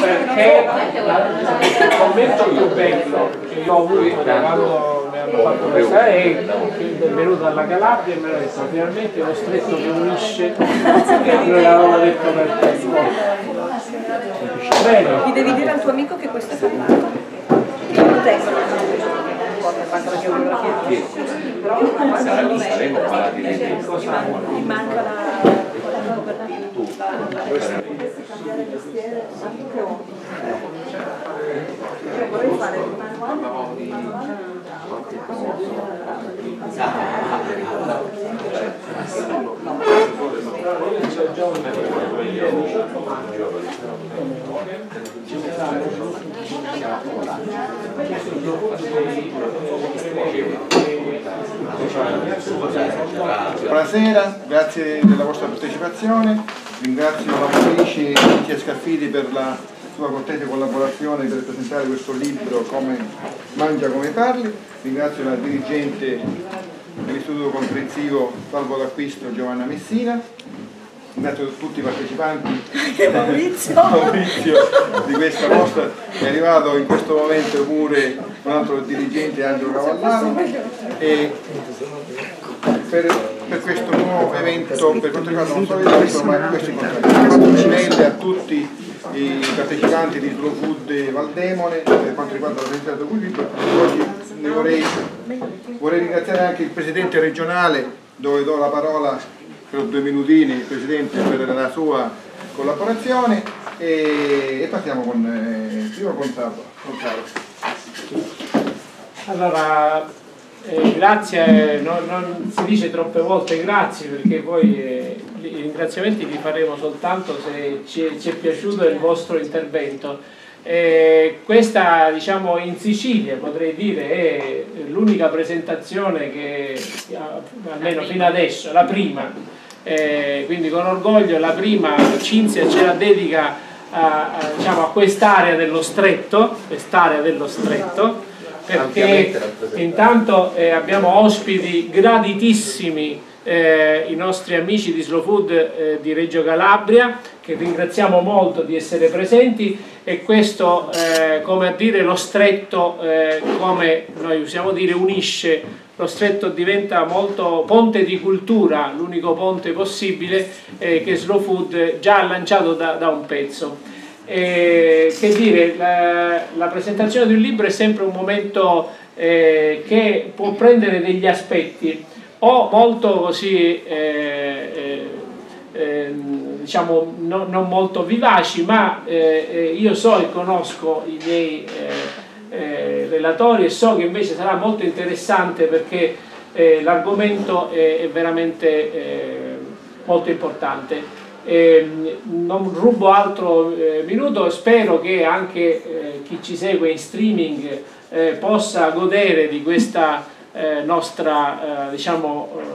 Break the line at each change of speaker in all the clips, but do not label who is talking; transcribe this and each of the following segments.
perché il commento più bello che io ho avuto da quando mi hanno fatto questa è venuto dalla Calabria e mi ha detto finalmente lo stretto che unisce non l'avevo detto per tempo bene
Mi devi dire al tuo amico che questo è fatto. Che io lo testo. Manca la geografia.
saremo malati di tempo.
Mi manca la... Vorrei fare il manuale.
Buonasera, grazie della vostra partecipazione, ringrazio l'autrice Cinzia Scaffidi per la sua cortese collaborazione per presentare questo libro Come Mangia Come Parli, ringrazio la dirigente dell'Istituto Comprensivo Salvo d'Acquisto Giovanna Messina, ringrazio tutti i partecipanti.
Maurizio.
Maurizio di questa mostra. È arrivato in questo momento pure un altro dirigente Angelo Cavallaro. e per, per questo nuovo evento per quanto riguarda non solo libro ma questo incontro complimenti a tutti i partecipanti di Slow Food Valdemone per quanto riguarda la presentazione del oggi ne vorrei, vorrei ringraziare anche il presidente regionale dove do la parola per due minutini il presidente per la sua collaborazione e, e partiamo con eh, prima. Con Carlo.
Allora, eh, grazie, non, non si dice troppe volte grazie perché poi eh, i ringraziamenti li faremo soltanto se ci è, ci è piaciuto il vostro intervento. Eh, questa diciamo in Sicilia potrei dire è l'unica presentazione che almeno fino adesso, la prima, eh, quindi con orgoglio la prima Cinzia ce la dedica a, a, diciamo, a quest'area dello stretto, quest'area dello stretto perché intanto eh, abbiamo ospiti graditissimi eh, i nostri amici di Slow Food eh, di Reggio Calabria che ringraziamo molto di essere presenti. E questo eh, come a dire lo stretto eh, come noi usiamo dire unisce. Lo stretto diventa molto ponte di cultura l'unico ponte possibile eh, che Slow Food già ha lanciato da, da un pezzo eh, che dire, la, la, presentazione di un libro è sempre un momento eh, che può prendere degli aspetti. O molto così eh, diciamo no, non molto vivaci ma io so e conosco i miei relatori e so che invece sarà molto interessante perché l'argomento è, è, veramente molto importante eh, non rubo altro eh, minuto, spero che anche eh, chi ci segue in streaming eh, possa godere di questa eh, nostra eh, diciamo,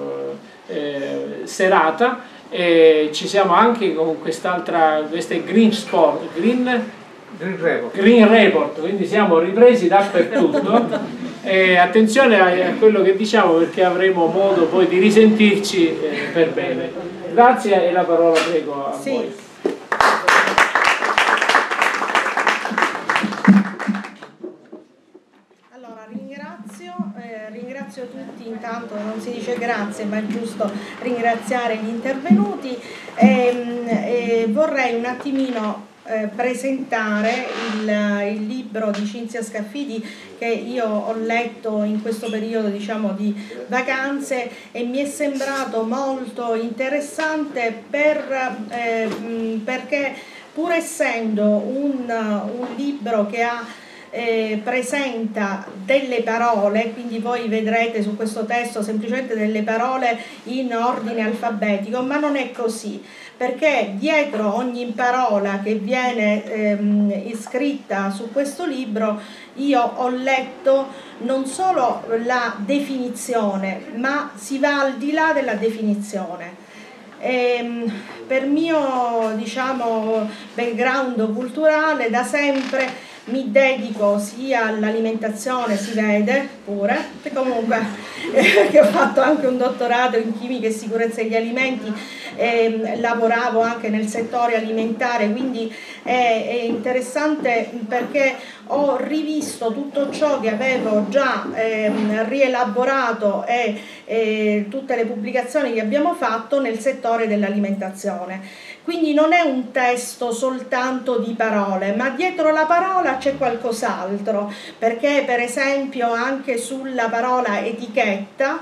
serata. ci siamo anche con quest'altra, questa è Green Sport, Green,
Green Report.
Green Report, quindi siamo ripresi dappertutto. E attenzione a, a quello che diciamo perché avremo modo poi di risentirci per bene. Grazie e la parola prego a
sì.
voi.
Allora, ringrazio, eh, ringrazio tutti, intanto non si dice grazie ma è giusto ringraziare gli intervenuti e, ehm, e vorrei un attimino eh, presentare il, il, libro di Cinzia Scaffidi che io ho letto in questo periodo diciamo, di vacanze e mi è sembrato molto interessante per, eh, perché pur essendo un, un libro che ha eh, presenta delle parole, quindi voi vedrete su questo testo semplicemente delle parole in ordine alfabetico, ma non è così perché dietro ogni parola che viene ehm, iscritta su questo libro io ho letto non solo la definizione, ma si va al di là della definizione. E, ehm, per mio diciamo, background culturale da sempre mi dedico sia all'alimentazione, si vede pure, comunque eh, ho fatto anche un dottorato in chimica e sicurezza degli alimenti, eh, lavoravo anche nel settore alimentare, quindi è, è, interessante perché ho rivisto tutto ciò che avevo già eh, rielaborato e tutte le pubblicazioni che abbiamo fatto nel settore dell'alimentazione. Quindi non è un testo soltanto di parole, ma dietro la parola c'è qualcos'altro, perché per esempio anche sulla parola etichetta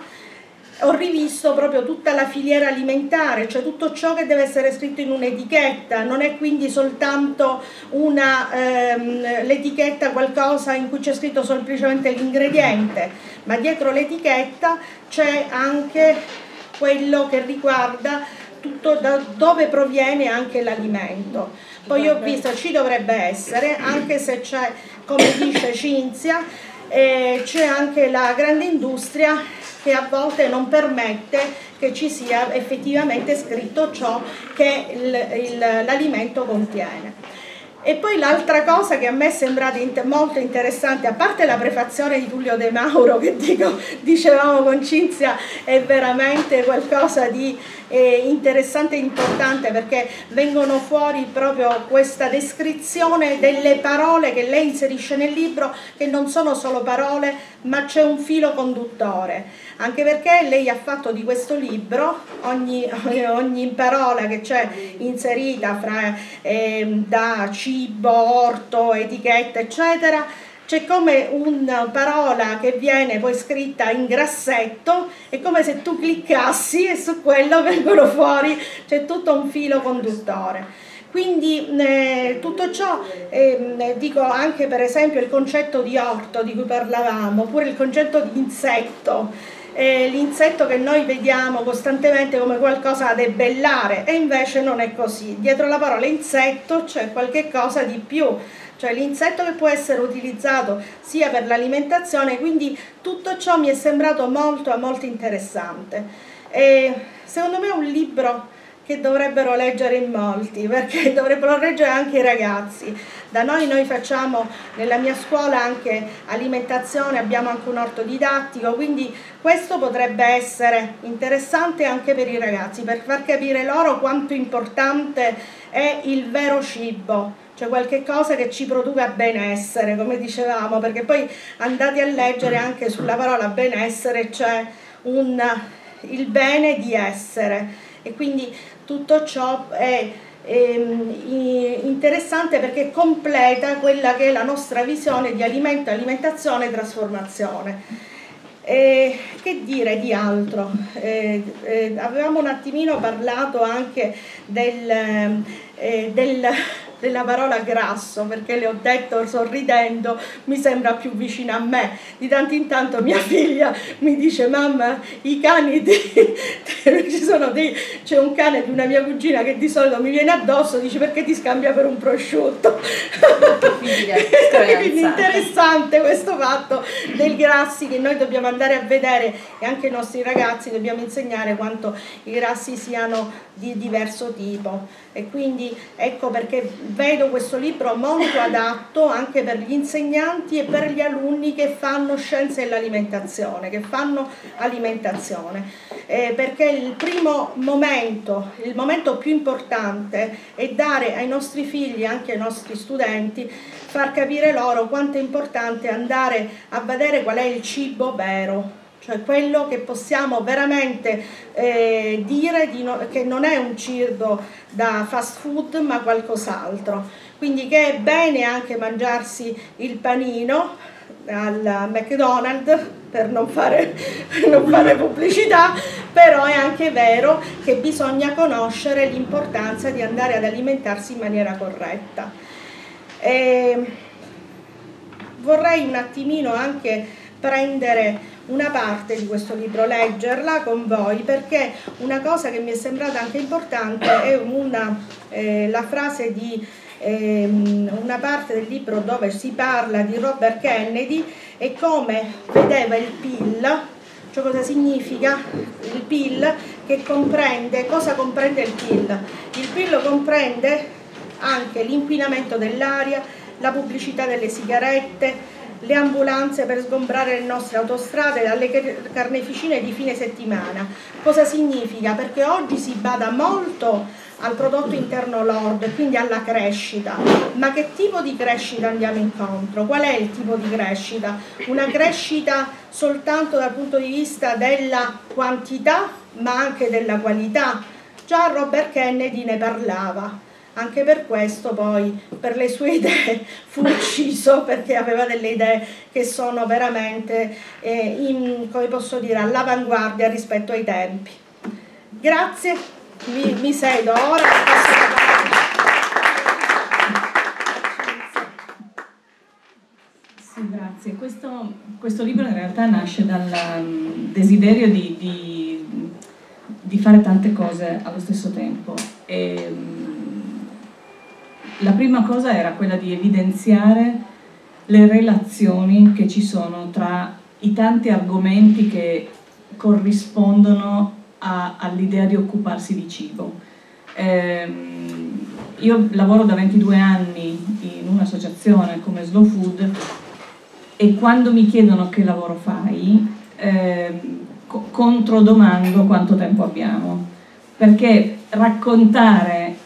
ho rivisto proprio tutta la filiera alimentare, cioè tutto ciò che deve essere scritto in un'etichetta, non è quindi soltanto ehm, l'etichetta qualcosa in cui c'è scritto semplicemente l'ingrediente, ma dietro l'etichetta c'è anche quello che riguarda tutto da dove proviene anche l'alimento. Poi ho visto ci dovrebbe essere, anche se c'è, come dice Cinzia, eh, c'è anche la grande industria che a volte non permette che ci sia effettivamente scritto ciò che l'alimento contiene. E poi l'altra cosa che a me è sembrata molto interessante, a parte la prefazione di Tullio De Mauro, che dico, dicevamo con Cinzia, è veramente qualcosa di interessante e importante perché vengono fuori proprio questa descrizione delle parole che lei inserisce nel libro, che non sono solo parole, ma c'è un filo conduttore. Anche perché lei ha fatto di questo libro ogni, ogni parola che c'è inserita fra, eh, da cibo, orto, etichetta eccetera c'è come una parola che viene poi scritta in grassetto, è come se tu cliccassi e su quello vengono fuori, c'è tutto un filo conduttore. Quindi eh, tutto ciò, eh, dico anche per esempio il concetto di orto di cui parlavamo, oppure il concetto di insetto, eh, l'insetto che noi vediamo costantemente come qualcosa da debellare e invece non è così. Dietro la parola insetto c'è qualche cosa di più, cioè l'insetto che può essere utilizzato sia per l'alimentazione, quindi tutto ciò mi è sembrato molto molto interessante. E secondo me è un libro che dovrebbero leggere in molti, perché dovrebbero leggere anche i ragazzi. Da noi noi facciamo nella mia scuola anche alimentazione, abbiamo anche un orto didattico, quindi questo potrebbe essere interessante anche per i ragazzi, per far capire loro quanto importante è il vero cibo, cioè qualche cosa che ci produca benessere, come dicevamo, perché poi andate a leggere anche sulla parola benessere c'è il bene di essere e quindi tutto ciò è ehm, interessante perché completa quella che è la nostra visione di alimento, alimentazione e trasformazione. Eh, che dire di altro? Eh, eh, avevamo un attimino parlato anche del, eh, del della parola grasso perché le ho detto sorridendo mi sembra più vicina a me. Di tanto in tanto mia figlia mi dice mamma i cani di... ci sono dei... c'è un cane di una mia cugina che di solito mi viene addosso dice perché ti scambia per un prosciutto? Quindi interessante. Questo fatto del grassi che noi dobbiamo andare a vedere e anche i nostri ragazzi dobbiamo insegnare quanto i grassi siano di diverso tipo e quindi ecco perché vedo questo libro molto adatto anche per gli insegnanti e per gli alunni che fanno scienze dell'alimentazione, che fanno alimentazione, eh, perché il primo momento, il momento più importante è dare ai nostri figli, anche ai nostri studenti, far capire loro quanto è importante andare a vedere qual è il cibo vero, cioè quello che possiamo veramente eh, dire no, che non è un cibo da fast food ma qualcos'altro. Quindi che è bene anche mangiarsi il panino al McDonald's per non fare, per non fare pubblicità, però è anche vero che bisogna conoscere l'importanza di andare ad alimentarsi in maniera corretta. E vorrei un attimino anche prendere una parte di questo libro, leggerla con voi, perché una cosa che mi è sembrata anche importante è una, eh, la frase di eh, una parte del libro dove si parla di Robert Kennedy e come vedeva il PIL, cioè cosa significa il PIL, che comprende, cosa comprende il PIL? Il PIL comprende anche l'inquinamento dell'aria, la pubblicità delle sigarette, le ambulanze per sgombrare le nostre autostrade dalle carneficine di fine settimana. Cosa significa? Perché oggi si bada molto al prodotto interno lordo quindi alla crescita. Ma che tipo di crescita andiamo incontro? Qual è il tipo di crescita? Una crescita soltanto dal punto di vista della quantità ma anche della qualità. Già Robert Kennedy ne parlava. Anche per questo poi per le sue idee fu ucciso perché aveva delle idee che sono veramente eh, in, come posso dire, all'avanguardia rispetto ai tempi. Grazie mi, mi sedo ora
Sì, grazie. Questo, questo, libro in realtà nasce dal um, desiderio di, di, di, fare tante cose allo stesso tempo. E, um, la prima cosa era quella di evidenziare le relazioni che ci sono tra i tanti argomenti che corrispondono all'idea di occuparsi di cibo. Eh, io lavoro da 22 anni in un'associazione come Slow Food e quando mi chiedono che lavoro fai, eh, controdomando quanto tempo abbiamo, perché raccontare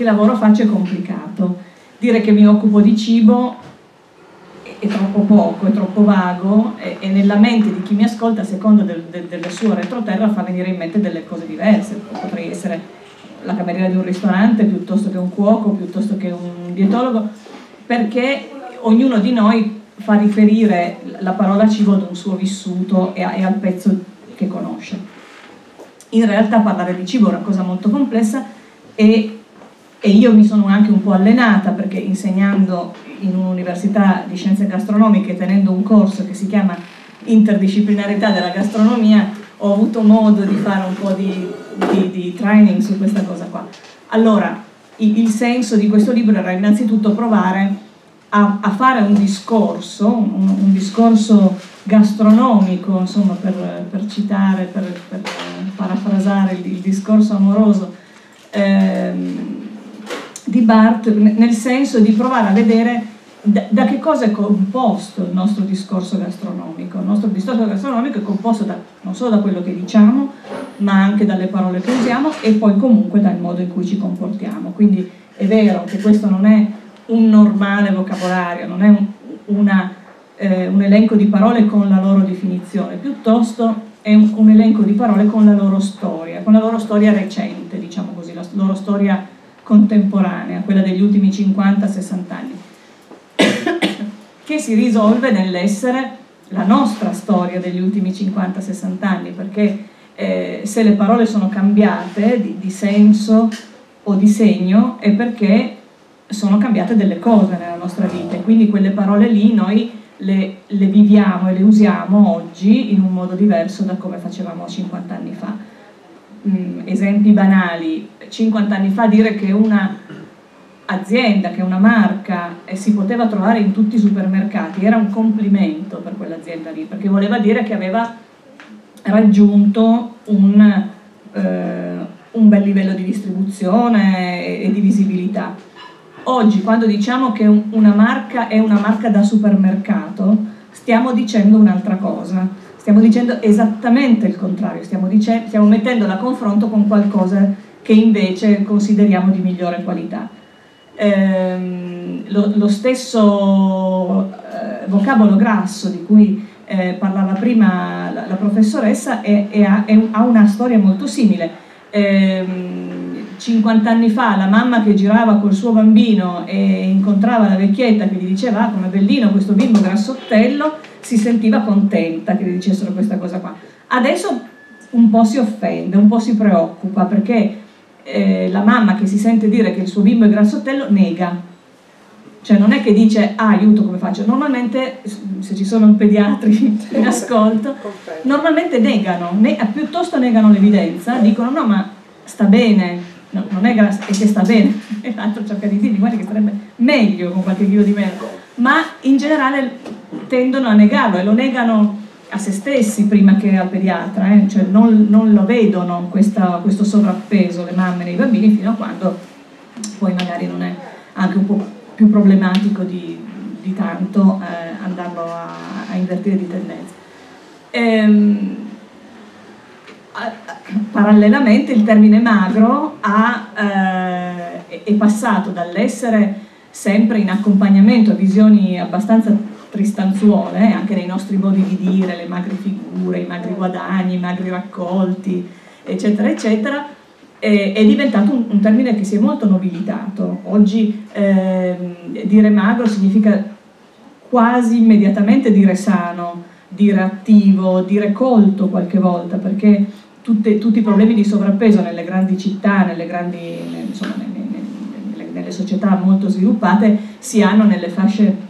che lavoro faccio è complicato. Dire che mi occupo di cibo è troppo poco, è troppo vago e, e nella mente di chi mi ascolta, a seconda del, del, del, suo retroterra, fa venire in mente delle cose diverse. Potrei essere la cameriera di un ristorante piuttosto che un cuoco, piuttosto che un dietologo, perché ognuno di noi fa riferire la parola cibo ad un suo vissuto e al pezzo che conosce. In realtà parlare di cibo è una cosa molto complessa e e io mi sono anche un po' allenata perché insegnando in un'università di scienze gastronomiche tenendo un corso che si chiama interdisciplinarità della gastronomia ho avuto modo di fare un po' di, di, di training su questa cosa qua. Allora, il, il, senso di questo libro era innanzitutto provare a, a fare un discorso, un, un, discorso gastronomico, insomma, per, per citare, per, per parafrasare il, il, discorso amoroso. Ehm, di Barth nel senso di provare a vedere da, da, che cosa è composto il nostro discorso gastronomico. Il nostro discorso gastronomico è composto da, non solo da quello che diciamo, ma anche dalle parole che usiamo e poi comunque dal modo in cui ci comportiamo. Quindi è vero che questo non è un normale vocabolario, non è un, una, eh, un elenco di parole con la loro definizione, piuttosto è un, un, elenco di parole con la loro storia, con la loro storia recente, diciamo così, la loro storia contemporanea, quella degli ultimi 50-60 anni, che si risolve nell'essere la nostra storia degli ultimi 50-60 anni, perché eh, se le parole sono cambiate di, di senso o di segno è perché sono cambiate delle cose nella nostra vita e quindi quelle parole lì noi le, le, viviamo e le usiamo oggi in un modo diverso da come facevamo 50 anni fa mh, esempi banali, 50 anni fa dire che una azienda, che una marca eh, si poteva trovare in tutti i supermercati era un complimento per quell'azienda lì, perché voleva dire che aveva raggiunto un, eh, un bel livello di distribuzione e, e, di visibilità. Oggi quando diciamo che un, una marca è una marca da supermercato, stiamo dicendo un'altra cosa Stiamo dicendo esattamente il contrario, stiamo, dicendo, stiamo mettendola a confronto con qualcosa che invece consideriamo di migliore qualità. Eh, lo, lo, stesso eh, vocabolo grasso di cui eh, parlava prima la, la professoressa è, è, è, ha una storia molto simile. 50 ehm, anni fa la mamma che girava col suo bambino e incontrava la vecchietta che gli diceva ah, come bellino questo bimbo grassottello si sentiva contenta che gli dicessero questa cosa qua. Adesso un po' si offende, un po' si preoccupa perché eh, la mamma che si sente dire che il suo bimbo è grassottello nega. Cioè non è che dice ah aiuto come faccio, normalmente se ci sono pediatri in ascolto, normalmente negano, ne, piuttosto negano l'evidenza, dicono no ma sta bene, no, non è grasso, è che sta bene, e l'altro cerca di dirgli guarda che sarebbe meglio con qualche chilo di meno ma in generale tendono a negarlo e lo negano a se stessi prima che al pediatra, eh? cioè non, non, lo vedono questa, questo sovrappeso le mamme nei bambini fino a quando poi magari non è anche un po' più problematico di, di tanto eh, andarlo a, a, invertire di tendenza. Ehm, parallelamente il termine magro ha, eh, è passato dall'essere sempre in accompagnamento a visioni abbastanza tristanzuole, anche nei nostri modi di dire, le magre figure, i magri guadagni, i magri raccolti, eccetera, eccetera, è, è diventato un, un, termine che si è molto nobilitato. Oggi eh, dire magro significa quasi immediatamente dire sano, dire attivo, dire colto qualche volta, perché tutte, tutti i problemi di sovrappeso nelle grandi città, nelle, grandi, insomma, nelle, nelle società molto sviluppate si hanno nelle fasce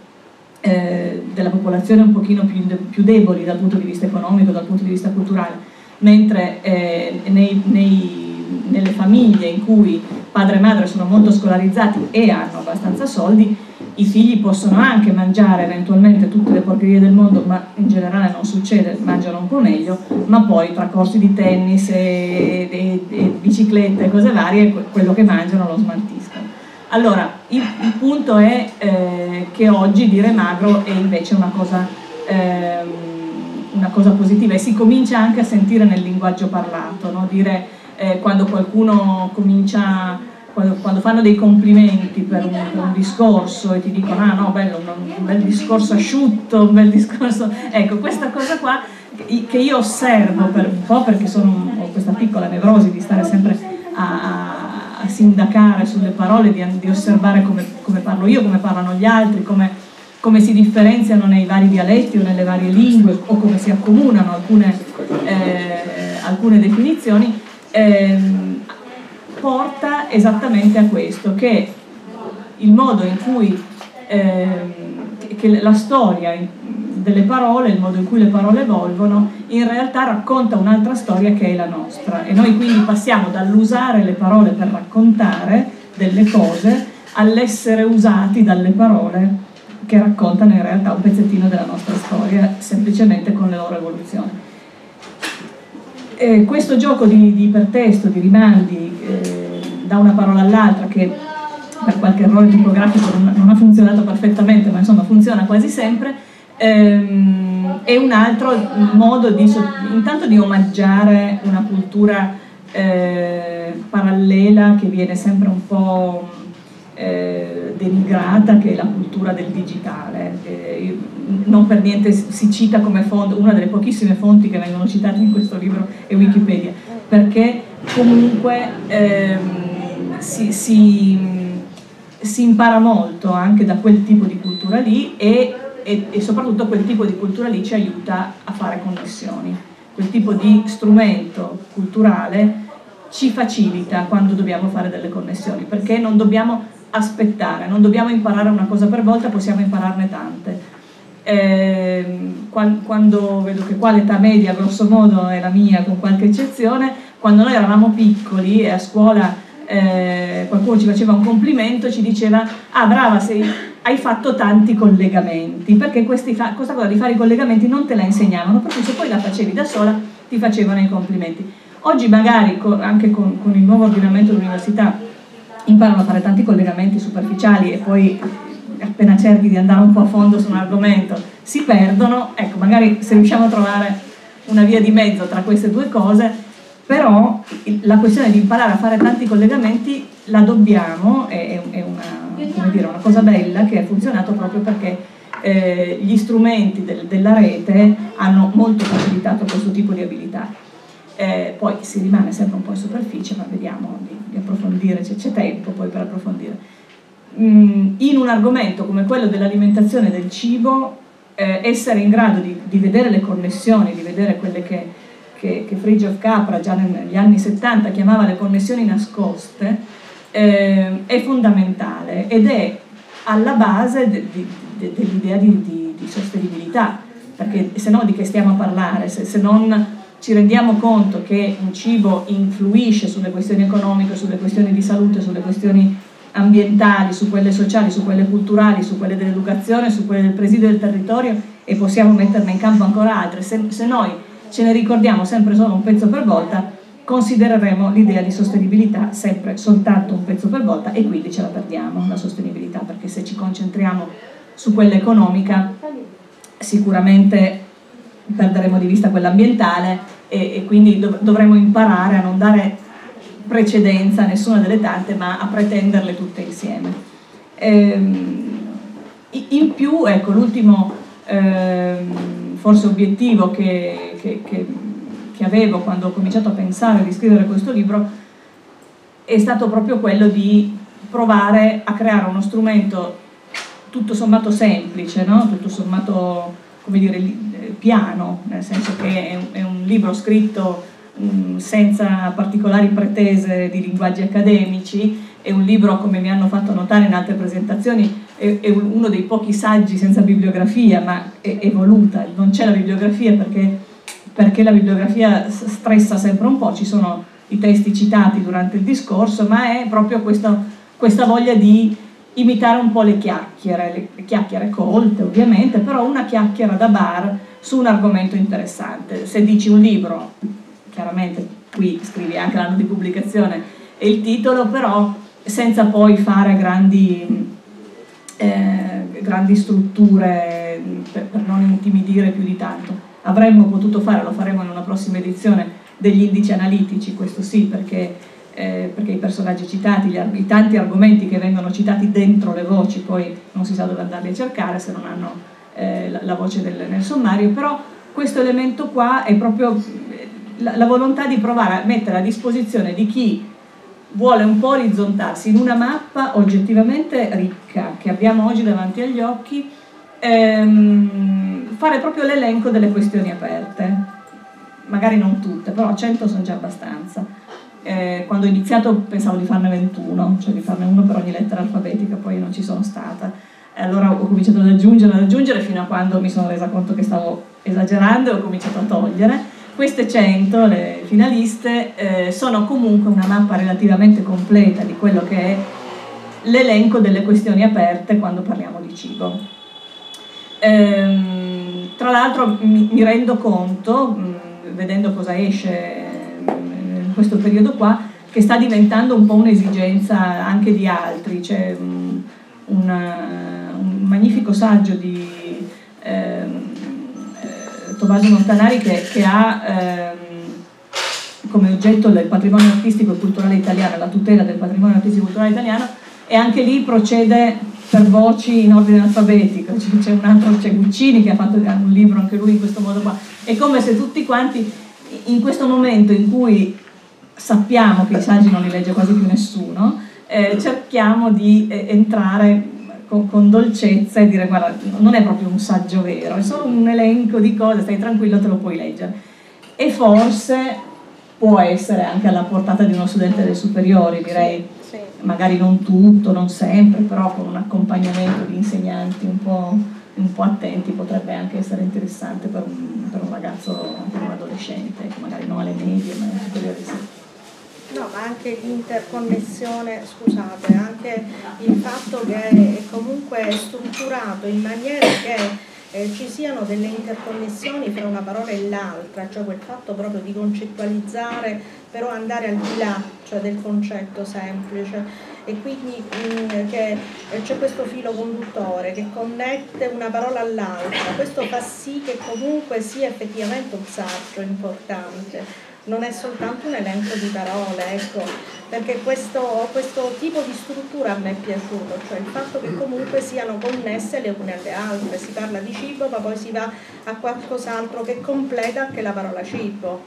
eh, della popolazione un pochino più, più, deboli dal punto di vista economico, dal punto di vista culturale, mentre eh, nei, nei, nelle famiglie in cui padre e madre sono molto scolarizzati e hanno abbastanza soldi, i figli possono anche mangiare eventualmente tutte le porcherie del mondo, ma in generale non succede, mangiano un po' meglio, ma poi tra corsi di tennis e, e, e biciclette e cose varie, quello che mangiano lo smaltiscono. Allora, il, il punto è eh, che oggi dire magro è invece una cosa, eh, una cosa, positiva e si comincia anche a sentire nel linguaggio parlato, no? dire eh, quando qualcuno comincia, quando, quando, fanno dei complimenti per un, per un, discorso e ti dicono ah no, bello, un, un bel discorso asciutto, un bel discorso... Ecco, questa cosa qua che io osservo per un po' perché sono, ho questa piccola nevrosi di stare sempre a, a a sindacare sulle parole, di, di osservare come, come, parlo io, come parlano gli altri, come, come, si differenziano nei vari dialetti o nelle varie lingue o come si accomunano alcune, eh, alcune definizioni, eh, porta esattamente a questo, che il modo in cui eh, che la storia delle parole, il modo in cui le parole evolvono, in realtà racconta un'altra storia che è la nostra e noi quindi passiamo dall'usare le parole per raccontare delle cose all'essere usati dalle parole che raccontano in realtà un pezzettino della nostra storia semplicemente con le loro evoluzioni. E questo gioco di, di ipertesto, di rimandi eh, da una parola all'altra che per qualche errore tipografico non, ha funzionato perfettamente ma insomma funziona quasi sempre ehm, è un altro modo di, intanto di omaggiare una cultura eh, parallela che viene sempre un po' eh, denigrata, che è la cultura del digitale. Eh, non per niente si cita come fonte, una delle pochissime fonti che vengono citate in questo libro è Wikipedia, perché comunque ehm, si, si, si impara molto anche da quel tipo di cultura lì e e, e soprattutto quel tipo di cultura lì ci aiuta a fare connessioni. Quel tipo di strumento culturale ci facilita quando dobbiamo fare delle connessioni, perché non dobbiamo aspettare, non dobbiamo imparare una cosa per volta, possiamo impararne tante. Eh, quando vedo che qua l'età media grosso modo è la mia con qualche eccezione, quando noi eravamo piccoli e a scuola eh, qualcuno ci faceva un complimento, ci diceva ah brava sei hai fatto tanti collegamenti, perché questi, questa cosa di fare i collegamenti non te la insegnavano, proprio se poi la facevi da sola ti facevano i complimenti. Oggi magari anche con, con il nuovo ordinamento dell'università imparano a fare tanti collegamenti superficiali e poi appena cerchi di andare un po' a fondo su un argomento si perdono, ecco magari se riusciamo a trovare una via di mezzo tra queste due cose, però la questione di imparare a fare tanti collegamenti la dobbiamo, è, è una dire, una cosa bella che ha funzionato proprio perché eh, gli strumenti del, della rete hanno molto facilitato questo tipo di abilità. Eh, poi si rimane sempre un po' in superficie, ma vediamo di, di approfondire, c'è tempo poi per approfondire. Mm, in un argomento come quello dell'alimentazione del cibo, eh, essere in grado di, di, vedere le connessioni, di vedere quelle che, che, che Frigio Capra già negli anni 70 chiamava le connessioni nascoste, eh, è fondamentale ed è alla base de, de, de, dell'idea di, di, di, sostenibilità, perché se no di che stiamo a parlare? Se, se, non ci rendiamo conto che un cibo influisce sulle questioni economiche, sulle questioni di salute, sulle questioni ambientali, su quelle sociali, su quelle culturali, su quelle dell'educazione, su quelle del presidio del territorio e possiamo metterne in campo ancora altre, se, se noi ce ne ricordiamo sempre solo un pezzo per volta, considereremo l'idea di sostenibilità sempre soltanto un pezzo per volta e quindi ce la perdiamo la sostenibilità perché se ci concentriamo su quella economica sicuramente perderemo di vista quella ambientale e, e quindi dov dovremo imparare a non dare precedenza a nessuna delle tante ma a pretenderle tutte insieme. Ehm, in più, ecco, l'ultimo ehm, forse obiettivo che, che, che, che avevo quando ho cominciato a pensare di scrivere questo libro è stato proprio quello di provare a creare uno strumento tutto sommato semplice, no? tutto sommato come dire, piano, nel senso che è un, libro scritto mm, senza particolari pretese di linguaggi accademici, è un libro, come mi hanno fatto notare in altre presentazioni, è, è uno dei pochi saggi senza bibliografia, ma è, è voluta, non c'è la bibliografia perché, perché la bibliografia stressa sempre un po', ci sono i testi citati durante il discorso, ma è proprio questo, questa voglia di imitare un po' le chiacchiere, le chiacchiere colte ovviamente, però una chiacchiera da bar su un argomento interessante. Se dici un libro, chiaramente qui scrivi anche l'anno di pubblicazione e il titolo, però senza poi fare grandi, eh, grandi strutture per, per non intimidire più di tanto. Avremmo potuto fare, lo faremo in una prossima edizione, degli indici analitici, questo sì, perché eh, perché i personaggi citati, gli, i tanti argomenti che vengono citati dentro le voci, poi non si sa dove andarli a cercare se non hanno eh, la, la, voce del, nel sommario, però questo elemento qua è proprio la, la, volontà di provare a mettere a disposizione di chi vuole un po' orizzontarsi in una mappa oggettivamente ricca che abbiamo oggi davanti agli occhi, ehm, fare proprio l'elenco delle questioni aperte, magari non tutte, però 100 sono già abbastanza eh, quando ho iniziato pensavo di farne 21, cioè di farne uno per ogni lettera alfabetica, poi non ci sono stata. Allora ho cominciato ad aggiungere, ad aggiungere fino a quando mi sono resa conto che stavo esagerando e ho cominciato a togliere. Queste 100, le finaliste, eh, sono comunque una mappa relativamente completa di quello che è l'elenco delle questioni aperte quando parliamo di cibo. Ehm, tra l'altro mi, mi, rendo conto, mh, vedendo cosa esce questo periodo qua che sta diventando un po' un'esigenza anche di altri. C'è un, un, un magnifico saggio di eh, Tommaso Montanari che, che ha eh, come oggetto il patrimonio artistico e culturale italiano, la tutela del patrimonio artistico e culturale italiano e anche lì procede per voci in ordine alfabetico, c'è un altro, c'è Guccini che ha fatto un libro anche lui in questo modo qua, è come se tutti quanti in questo momento in cui sappiamo che i saggi non li legge quasi più nessuno, eh, cerchiamo di eh, entrare con, con, dolcezza e dire guarda, non è proprio un saggio vero, è solo un elenco di cose, stai tranquillo, te lo puoi leggere. E forse può essere anche alla portata di uno studente delle superiori, direi, sì, sì. magari non tutto, non sempre, però con un accompagnamento di insegnanti un po', un po attenti potrebbe anche essere interessante per un, per un ragazzo, per un adolescente, magari non alle medie, ma alle superiori sì.
No, ma anche l'interconnessione, scusate, anche il fatto che è comunque strutturato in maniera che eh, ci siano delle interconnessioni fra una parola e l'altra, cioè quel fatto proprio di concettualizzare, però andare al di là cioè del concetto semplice. E quindi mh, mm, che eh, c'è questo filo conduttore che connette una parola all'altra, questo fa sì che comunque sia effettivamente un saggio importante non è soltanto un elenco di parole, ecco, perché questo, questo, tipo di struttura a me è piaciuto, cioè il fatto che comunque siano connesse le une alle altre, si parla di cibo ma poi si va a qualcos'altro che completa anche la parola cibo.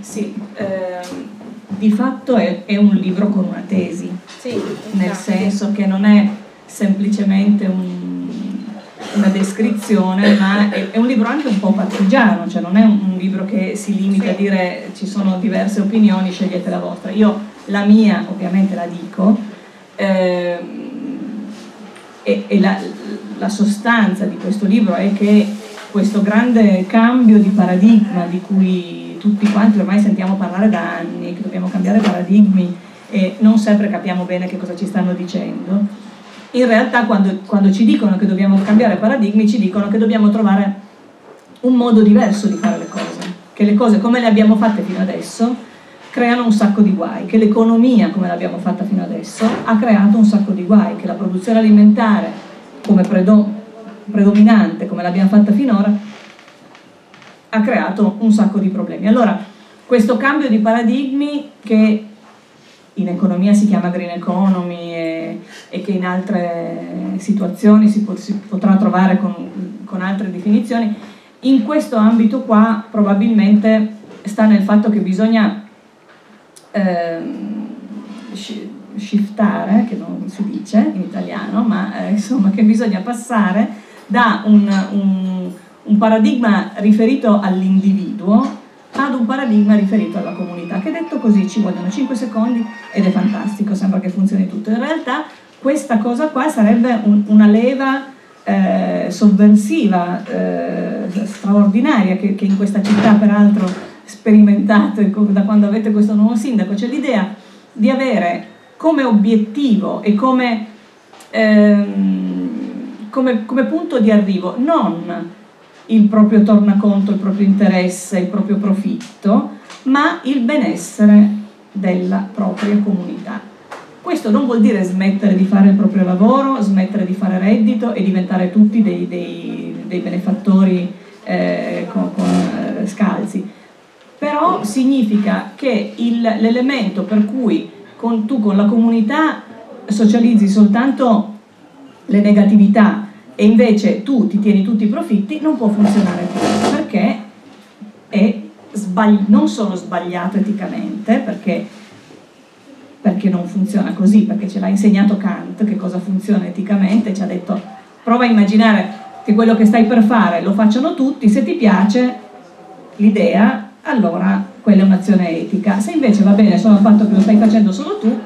Sì, ehm, di fatto è, è, un libro con una tesi, sì, nel senso che non è semplicemente un una descrizione, ma è, è, un libro anche un po' partigiano, cioè non è un, un libro che si limita sì. a dire ci sono diverse opinioni, scegliete la vostra. Io la mia ovviamente la dico ehm, e, e la, la sostanza di questo libro è che questo grande cambio di paradigma di cui tutti quanti ormai sentiamo parlare da anni, che dobbiamo cambiare paradigmi e non sempre capiamo bene che cosa ci stanno dicendo, in realtà quando, quando ci dicono che dobbiamo cambiare paradigmi ci dicono che dobbiamo trovare un modo diverso di fare le cose, che le cose come le abbiamo fatte fino adesso creano un sacco di guai, che l'economia come l'abbiamo fatta fino adesso ha creato un sacco di guai, che la produzione alimentare come predo, predominante, come l'abbiamo fatta finora, ha creato un sacco di problemi. Allora, questo cambio di paradigmi che in economia si chiama green economy e, e che in altre situazioni si, pot, si potrà trovare con, con, altre definizioni, in questo ambito qua probabilmente sta nel fatto che bisogna eh, shiftare, che non si dice in italiano, ma eh, insomma che bisogna passare da un, un, un paradigma riferito all'individuo ad un paradigma riferito alla comunità, che detto così ci vogliono 5 secondi ed è fantastico, sembra che funzioni tutto. In realtà questa cosa qua sarebbe un, una leva eh, sovversiva, eh, straordinaria, che, che, in questa città peraltro sperimentate da quando avete questo nuovo sindaco, cioè l'idea di avere come obiettivo e come, ehm, come, come punto di arrivo non il proprio tornaconto, il proprio interesse, il proprio profitto, ma il benessere della propria comunità. Questo non vuol dire smettere di fare il proprio lavoro, smettere di fare reddito e diventare tutti dei, dei, dei benefattori eh, con, con eh, scalzi, però significa che l'elemento per cui con, tu con la comunità socializzi soltanto le negatività e invece tu ti tieni tutti i profitti, non può funzionare più, perché è sbagli- non solo sbagliato eticamente, perché, perché non funziona così, perché ce l'ha insegnato Kant che cosa funziona eticamente, ci ha detto prova a immaginare che quello che stai per fare lo facciano tutti, se ti piace l'idea, allora quella è un'azione etica. Se invece va bene solo il fatto che lo stai facendo solo tu,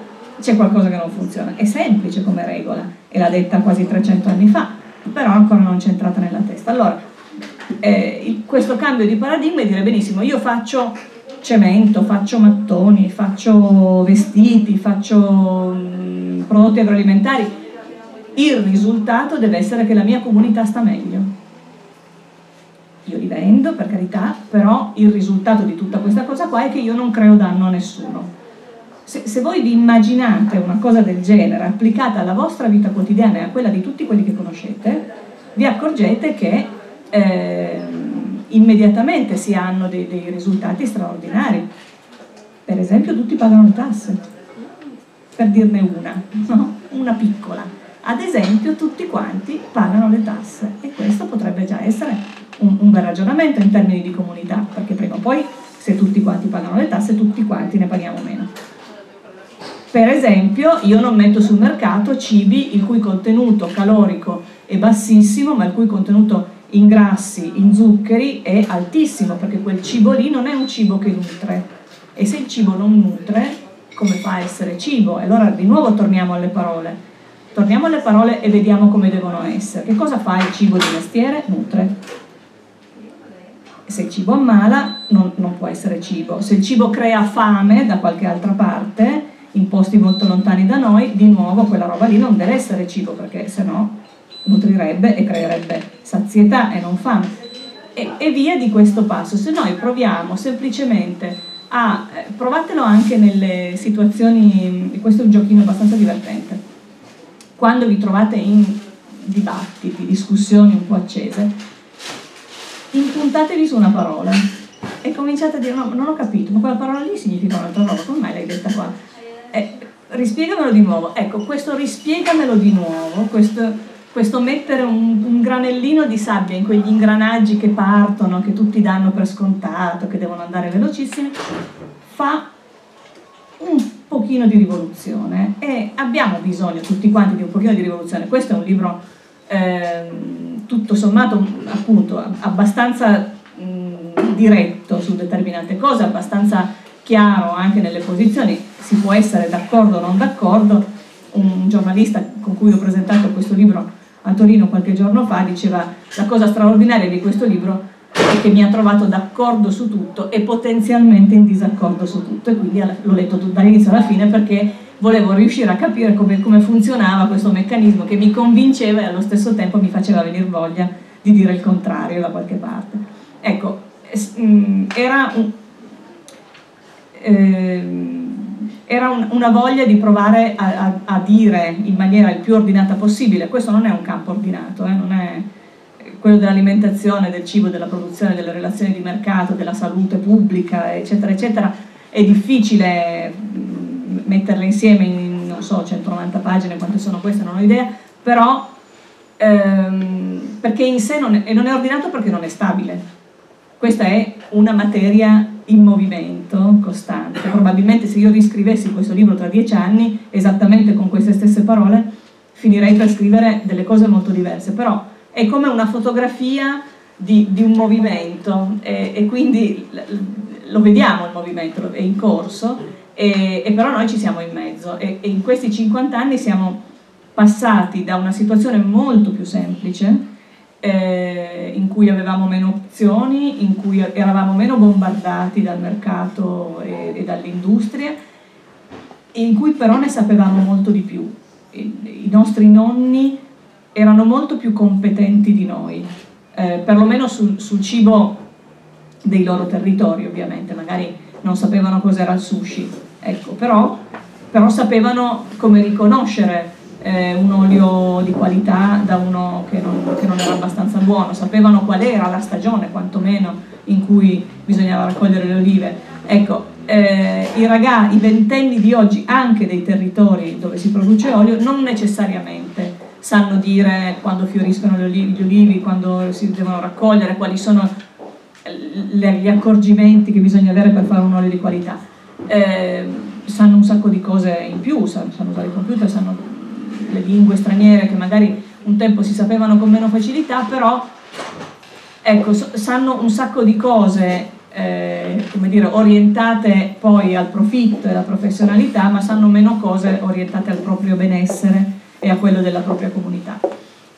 c'è qualcosa che non funziona. È semplice come regola, e l'ha detta quasi 300 anni fa, però ancora non c'è entrata nella testa. Allora, eh, questo cambio di paradigma è dire benissimo, io faccio cemento, faccio mattoni, faccio vestiti, faccio mh, prodotti agroalimentari, il risultato deve essere che la mia comunità sta meglio. Io li vendo, per carità, però il risultato di tutta questa cosa qua è che io non creo danno a nessuno se, se, voi vi immaginate una cosa del genere applicata alla vostra vita quotidiana e a quella di tutti quelli che conoscete, vi accorgete che eh, immediatamente si hanno dei, dei risultati straordinari. Per esempio tutti pagano le tasse, per dirne una, no? una piccola. Ad esempio tutti quanti pagano le tasse e questo potrebbe già essere un, un bel ragionamento in termini di comunità, perché prima o poi se tutti quanti pagano le tasse, tutti quanti ne paghiamo meno. Per esempio, io non metto sul mercato cibi il cui contenuto calorico è bassissimo, ma il cui contenuto in grassi, in zuccheri è altissimo, perché quel cibo lì non è un cibo che nutre. E se il cibo non nutre, come fa a essere cibo? E allora di nuovo torniamo alle parole. Torniamo alle parole e vediamo come devono essere. Che cosa fa il cibo di mestiere? Nutre. Se il cibo ammala, non, non può essere cibo. Se il cibo crea fame da qualche altra parte, in posti molto lontani da noi, di nuovo quella roba lì non deve essere cibo perché sennò nutrirebbe e creerebbe sazietà e non fame. E, e via di questo passo. Se noi proviamo semplicemente a, eh, provatelo anche nelle situazioni, questo è un giochino abbastanza divertente, quando vi trovate in dibattiti, discussioni un po' accese, impuntatevi su una parola e cominciate a dire no, non ho capito, ma quella parola lì significa un'altra roba, come mai l'hai detta qua? Eh, rispiegamelo di nuovo. Ecco, questo rispiegamelo di nuovo, questo, questo mettere un, un, granellino di sabbia in quegli ingranaggi che partono, che tutti danno per scontato, che devono andare velocissimi, fa un pochino di rivoluzione e abbiamo bisogno tutti quanti di un pochino di rivoluzione. Questo è un libro eh, tutto sommato appunto abbastanza mh, diretto su determinate cose, abbastanza chiaro anche nelle posizioni, si può essere d'accordo o non d'accordo, un giornalista con cui ho presentato questo libro a Torino qualche giorno fa diceva la cosa straordinaria di questo libro è che mi ha trovato d'accordo su tutto e potenzialmente in disaccordo su tutto e quindi l'ho letto dall'inizio alla fine perché volevo riuscire a capire come, come, funzionava questo meccanismo che mi convinceva e allo stesso tempo mi faceva venire voglia di dire il contrario da qualche parte. Ecco, mm, era un, Ehm, era un, una voglia di provare a, a, a, dire in maniera il più ordinata possibile, questo non è un campo ordinato, eh, non è quello dell'alimentazione, del cibo, della produzione, delle relazioni di mercato, della salute pubblica, eccetera, eccetera, è difficile mm, metterle insieme in, non so, 190 pagine, quante sono queste, non ho idea, però ehm, perché in sé non è, non è ordinato perché non è stabile. Questa è una materia in movimento costante. Probabilmente se io riscrivessi questo libro tra dieci anni, esattamente con queste stesse parole, finirei per scrivere delle cose molto diverse, però è come una fotografia di, di un movimento e, e, quindi lo vediamo il movimento, è in corso, e, e però noi ci siamo in mezzo e, e in questi 50 anni siamo passati da una situazione molto più semplice, eh, in cui avevamo meno opzioni, in cui eravamo meno bombardati dal mercato e, e dall'industria, in cui però ne sapevamo molto di più. I, i nostri nonni erano molto più competenti di noi, eh, perlomeno sul, sul cibo dei loro territori ovviamente, magari non sapevano cos'era il sushi, ecco, però, però sapevano come riconoscere eh, un olio di qualità da uno che non, che non, era abbastanza buono, sapevano qual era la stagione quantomeno in cui bisognava raccogliere le olive. Ecco, eh, i ragazzi, i ventenni di oggi, anche dei territori dove si produce olio, non necessariamente sanno dire quando fioriscono gli olivi, gli olivi quando si devono raccogliere, quali sono gli accorgimenti che bisogna avere per fare un olio di qualità. Eh, sanno un sacco di cose in più, sanno, sanno usare il computer, sanno le lingue straniere che magari un tempo si sapevano con meno facilità, però ecco, sanno un sacco di cose eh, come dire, orientate poi al profitto e alla professionalità, ma sanno meno cose orientate al proprio benessere e a quello della propria comunità.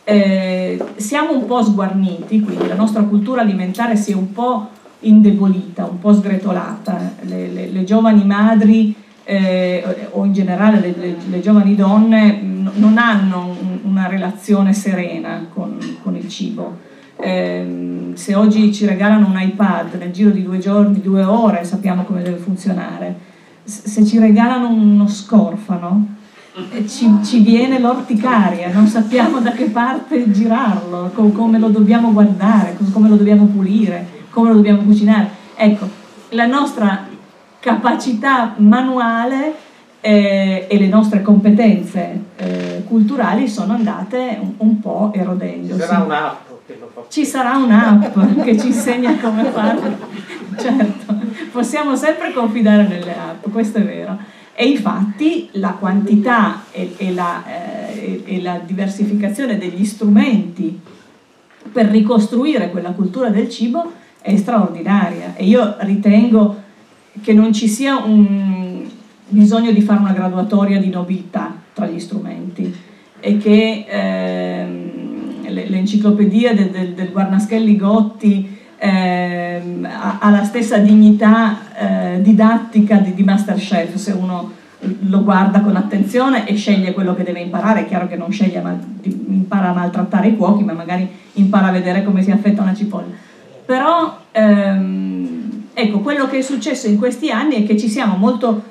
Eh, siamo un po' sguarniti, quindi la nostra cultura alimentare si è un po' indebolita, un po' sgretolata. Le, le, le giovani madri eh, o in generale le, le, le giovani donne non hanno un, una relazione serena con, con il cibo. Eh, se oggi ci regalano un iPad nel giro di due giorni, due ore, sappiamo come deve funzionare. Se ci regalano uno scorfano, eh, ci, ci, viene l'orticaria, non sappiamo da che parte girarlo, come lo dobbiamo guardare, come lo dobbiamo pulire, come lo dobbiamo cucinare. Ecco, la nostra capacità manuale eh, e le nostre competenze eh, culturali sono andate un, un po' erodendo.
Ci sarà un'app che lo fa.
Ci sarà un'app che ci insegna come farlo. Certo, possiamo sempre confidare nelle app, questo è vero. E infatti la quantità e, e, la, eh, e la diversificazione degli strumenti per ricostruire quella cultura del cibo è straordinaria e io ritengo che non ci sia un bisogno di fare una graduatoria di nobiltà tra gli strumenti e che ehm, l'enciclopedia del, del, del Guarnaschelli Gotti ehm, ha, ha, la stessa dignità eh, didattica di, di Masterchef se uno lo guarda con attenzione e sceglie quello che deve imparare, è chiaro che non sceglie ma impara a maltrattare i cuochi, ma magari impara a vedere come si affetta una cipolla. Però ehm, Ecco, quello che è successo in questi anni è che ci siamo molto,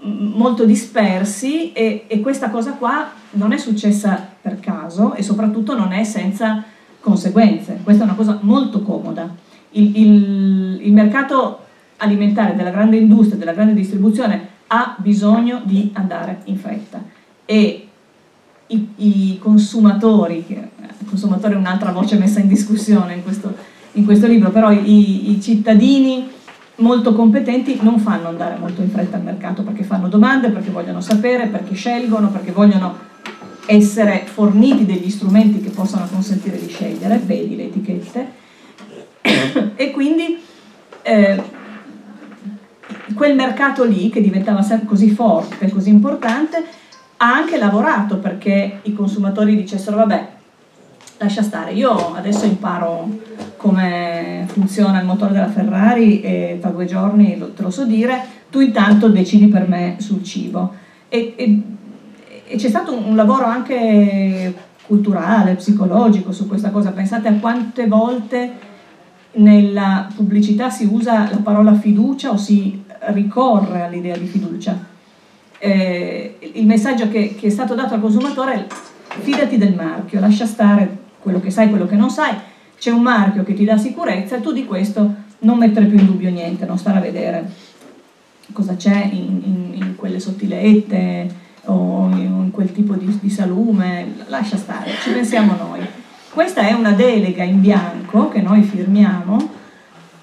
molto dispersi e, e questa cosa qua non è successa per caso e soprattutto non è senza conseguenze. Questa è una cosa molto comoda. Il, il, il, mercato alimentare della grande industria, della grande distribuzione ha bisogno di andare in fretta e i, i consumatori, il consumatore è un'altra voce messa in discussione in questo, in questo libro, però i, i cittadini molto competenti non fanno andare molto in fretta al mercato perché fanno domande, perché vogliono sapere, perché scelgono, perché vogliono essere forniti degli strumenti che possano consentire di scegliere, vedi le etichette, e quindi eh, quel mercato lì che diventava sempre così forte, così importante, ha anche lavorato perché i consumatori dicessero vabbè, lascia stare, io adesso imparo come funziona il motore della Ferrari e tra due giorni te lo so dire, tu intanto decidi per me sul cibo. E, e, e c'è stato un, un lavoro anche culturale, psicologico su questa cosa, pensate a quante volte nella pubblicità si usa la parola fiducia o si ricorre all'idea di fiducia. eh, il messaggio che, che, è stato dato al consumatore è fidati del marchio, lascia stare quello che sai, quello che non sai, c'è un marchio che ti dà sicurezza e tu di questo non mettere più in dubbio niente, non stare a vedere cosa c'è in, in, in, quelle sottilette o in, quel tipo di, di salume, lascia stare, ci pensiamo noi. Questa è una delega in bianco che noi firmiamo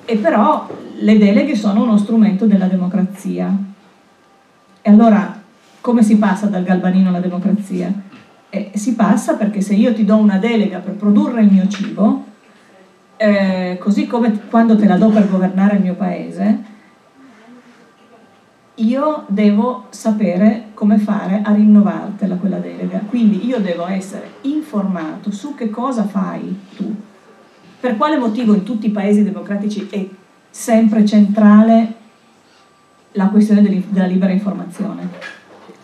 e però le deleghe sono uno strumento della democrazia. E allora come si passa dal galvanino alla democrazia? Eh, si passa perché se io ti do una delega per produrre il mio cibo, eh, così come quando te la do per governare il mio paese, io devo sapere come fare a rinnovartela quella delega. Quindi io devo essere informato su che cosa fai tu. Per quale motivo in tutti i paesi democratici è sempre centrale la questione della libera informazione?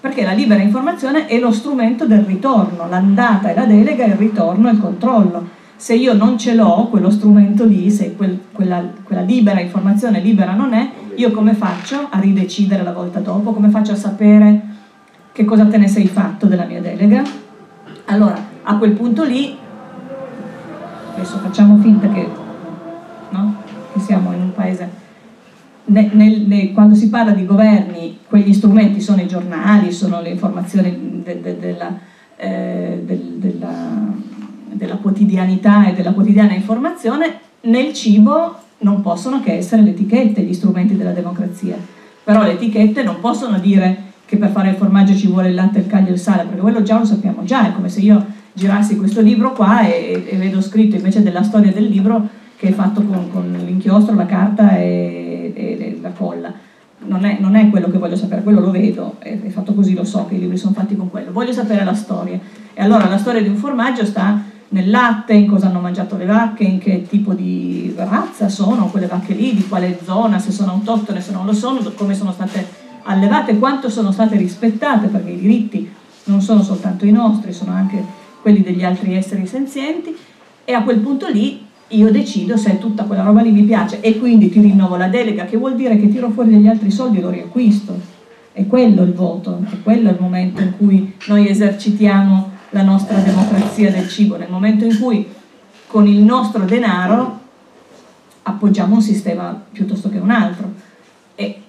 Perché la libera informazione è lo strumento del ritorno, l'andata e la delega, il ritorno e il controllo. Se io non ce l'ho, quello strumento lì, se quel, quella, quella libera informazione libera non è, io come faccio a ridecidere la volta dopo? Come faccio a sapere che cosa te ne sei fatto della mia delega? Allora, a quel punto lì, adesso facciamo finta che, no? che siamo in un paese... Ne, nel, ne, quando si parla di governi, quegli strumenti sono i giornali, sono le informazioni de, de, della, eh, del, della, della quotidianità e della quotidiana informazione, nel cibo non possono che essere le etichette, gli strumenti della democrazia. Però le etichette non possono dire che per fare il formaggio ci vuole il latte, il caglio e il sale, perché quello già lo sappiamo già, è come se io girassi questo libro qua e, e vedo scritto invece della storia del libro che è fatto con, con l'inchiostro, la carta e, e, la colla. Non è, non è, quello che voglio sapere, quello lo vedo, è, è fatto così, lo so che i libri sono fatti con quello. Voglio sapere la storia. E allora la storia di un formaggio sta nel latte, in cosa hanno mangiato le vacche, in che tipo di razza sono quelle vacche lì, di quale zona, se sono autoctone, se non lo sono, come sono state allevate, quanto sono state rispettate, perché i diritti non sono soltanto i nostri, sono anche quelli degli altri esseri senzienti, e a quel punto lì io decido se tutta quella roba lì mi piace e quindi ti rinnovo la delega, che vuol dire che tiro fuori degli altri soldi e lo riacquisto. È quello il voto, è quello il momento in cui noi esercitiamo la nostra democrazia del cibo, nel momento in cui con il nostro denaro appoggiamo un sistema piuttosto che un altro. E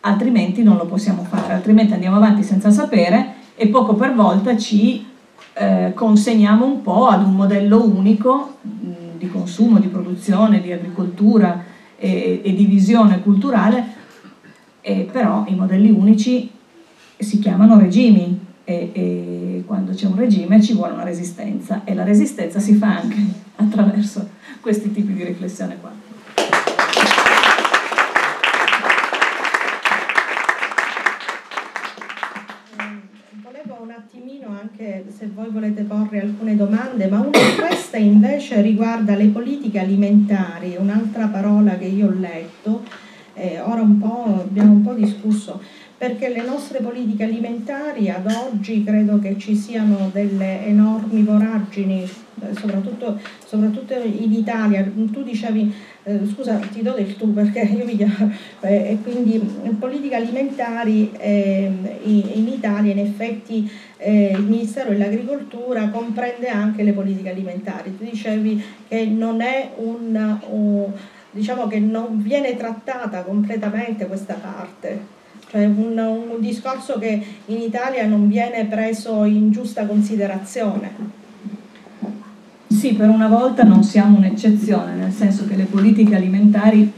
altrimenti non lo possiamo fare, altrimenti andiamo avanti senza sapere e poco per volta ci eh, consegniamo un po' ad un modello unico mh, di consumo, di produzione, di agricoltura e, e di visione culturale, e però i modelli unici si chiamano regimi e, e quando c'è un regime ci vuole una resistenza e la resistenza si fa anche attraverso questi tipi di riflessione qua.
Anche se voi volete porre alcune domande, ma una di queste invece riguarda le politiche alimentari, un'altra parola che io ho letto, eh, ora un po', abbiamo un po' discusso perché le nostre politiche alimentari ad oggi credo che ci siano delle enormi voragini, eh, soprattutto, soprattutto in Italia. Tu dicevi, eh, scusa ti do del tu perché io mi chiamo, eh, quindi politiche alimentari eh, in Italia in effetti eh, il Ministero dell'Agricoltura comprende anche le politiche alimentari. Tu dicevi che non è un, un diciamo che non viene trattata completamente questa parte cioè un, un discorso che in Italia non viene preso in giusta considerazione.
Sì, per una volta non siamo un'eccezione, nel senso che le politiche alimentari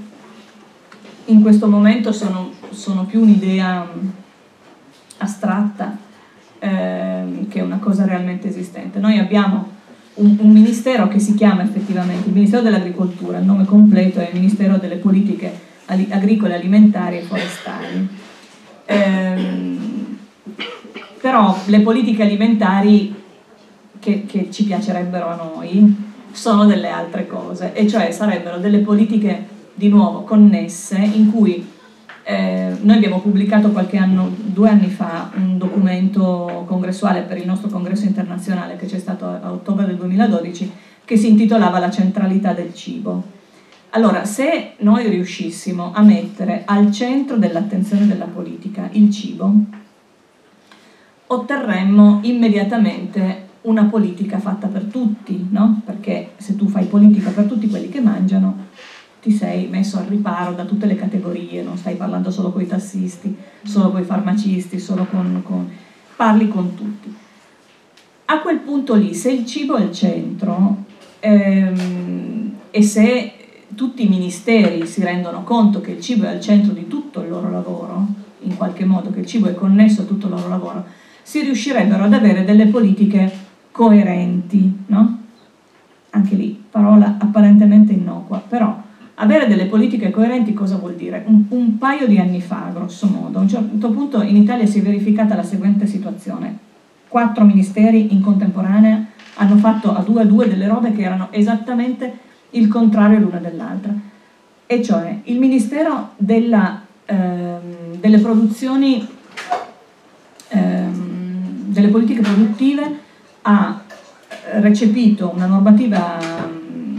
in questo momento sono, sono più un'idea astratta eh, che una cosa realmente esistente. Noi abbiamo un, un, ministero che si chiama effettivamente il Ministero dell'Agricoltura, il nome completo è il Ministero delle Politiche Agricole, Alimentari e Forestali Ehm, però le politiche alimentari che, che ci piacerebbero a noi sono delle altre cose, e cioè sarebbero delle politiche di nuovo connesse in cui eh, noi abbiamo pubblicato qualche anno, due anni fa, un documento congressuale per il nostro congresso internazionale che c'è stato a ottobre del 2012 che si intitolava La centralità del cibo. Allora, se noi riuscissimo a mettere al centro dell'attenzione della politica il cibo, otterremmo immediatamente una politica fatta per tutti, no? Perché se tu fai politica per tutti quelli che mangiano, ti sei messo al riparo da tutte le categorie, non stai parlando solo con i tassisti, solo con i farmacisti, solo con, con... parli con tutti. A quel punto lì, se il cibo è il centro ehm, e se tutti i ministeri si rendono conto che il cibo è al centro di tutto il loro lavoro, in qualche modo, che il cibo è connesso a tutto il loro lavoro, si riuscirebbero ad avere delle politiche coerenti, no? Anche lì, parola apparentemente innocua, però avere delle politiche coerenti cosa vuol dire? Un, un, paio di anni fa, grosso modo, a un certo punto in Italia si è verificata la seguente situazione. Quattro ministeri in contemporanea hanno fatto a due a due delle robe che erano esattamente il contrario l'una dell'altra. E cioè il Ministero della, ehm, delle produzioni, ehm, delle politiche produttive ha recepito una normativa mm,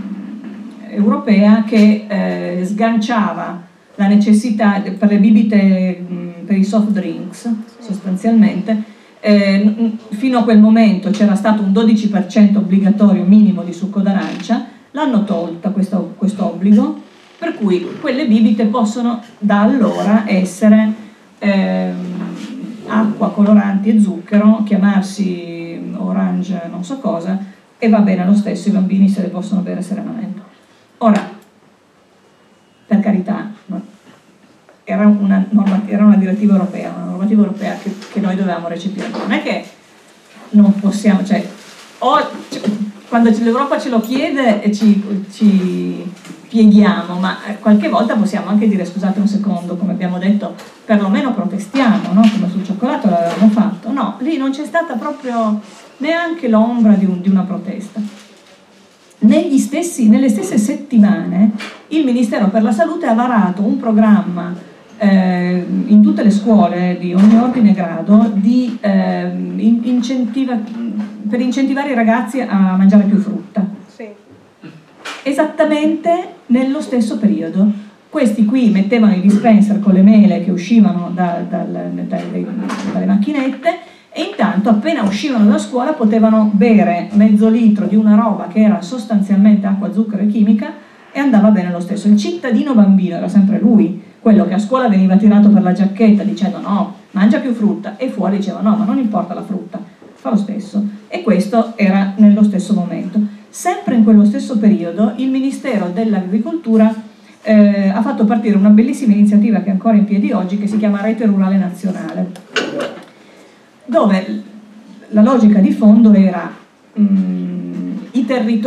europea che eh, sganciava la necessità per le bibite, per i soft drinks sostanzialmente, eh, fino a quel momento c'era stato un 12% obbligatorio minimo di succo d'arancia, l'hanno tolta questo, obbligo, per cui quelle bibite possono da allora essere eh, acqua, coloranti e zucchero, chiamarsi orange non so cosa, e va bene lo stesso, i bambini se le possono bere serenamente. Ora, per carità, era una, era una direttiva europea, una normativa europea che, che, noi dovevamo recepire. Non è che non possiamo, cioè, o, cioè, quando l'Europa ce lo chiede e ci, ci pieghiamo, ma qualche volta possiamo anche dire scusate un secondo, come abbiamo detto, perlomeno protestiamo, no? come sul cioccolato l'avevamo fatto. No, lì non c'è stata proprio neanche l'ombra di, un, di una protesta. Stessi, nelle stesse settimane il Ministero per la Salute ha varato un programma eh, in tutte le scuole di ogni ordine e grado di, eh, incentiva, per incentivare i ragazzi a mangiare più frutta. Sì. Esattamente nello stesso periodo. Questi qui mettevano i dispenser con le mele che uscivano da, da, da, dalle macchinette e intanto appena uscivano da scuola potevano bere mezzo litro di una roba che era sostanzialmente acqua, zucchero e chimica e andava bene lo stesso. Il cittadino bambino era sempre lui, quello che a scuola veniva tirato per la giacchetta dicendo no, mangia più frutta e fuori diceva no, ma non importa la frutta, fa lo stesso. E questo era nello stesso momento. Sempre in quello stesso periodo il Ministero dell'Agricoltura eh, ha fatto partire una bellissima iniziativa che è ancora in piedi oggi che si chiama Rete Rurale Nazionale, dove la logica di fondo era mh, mm,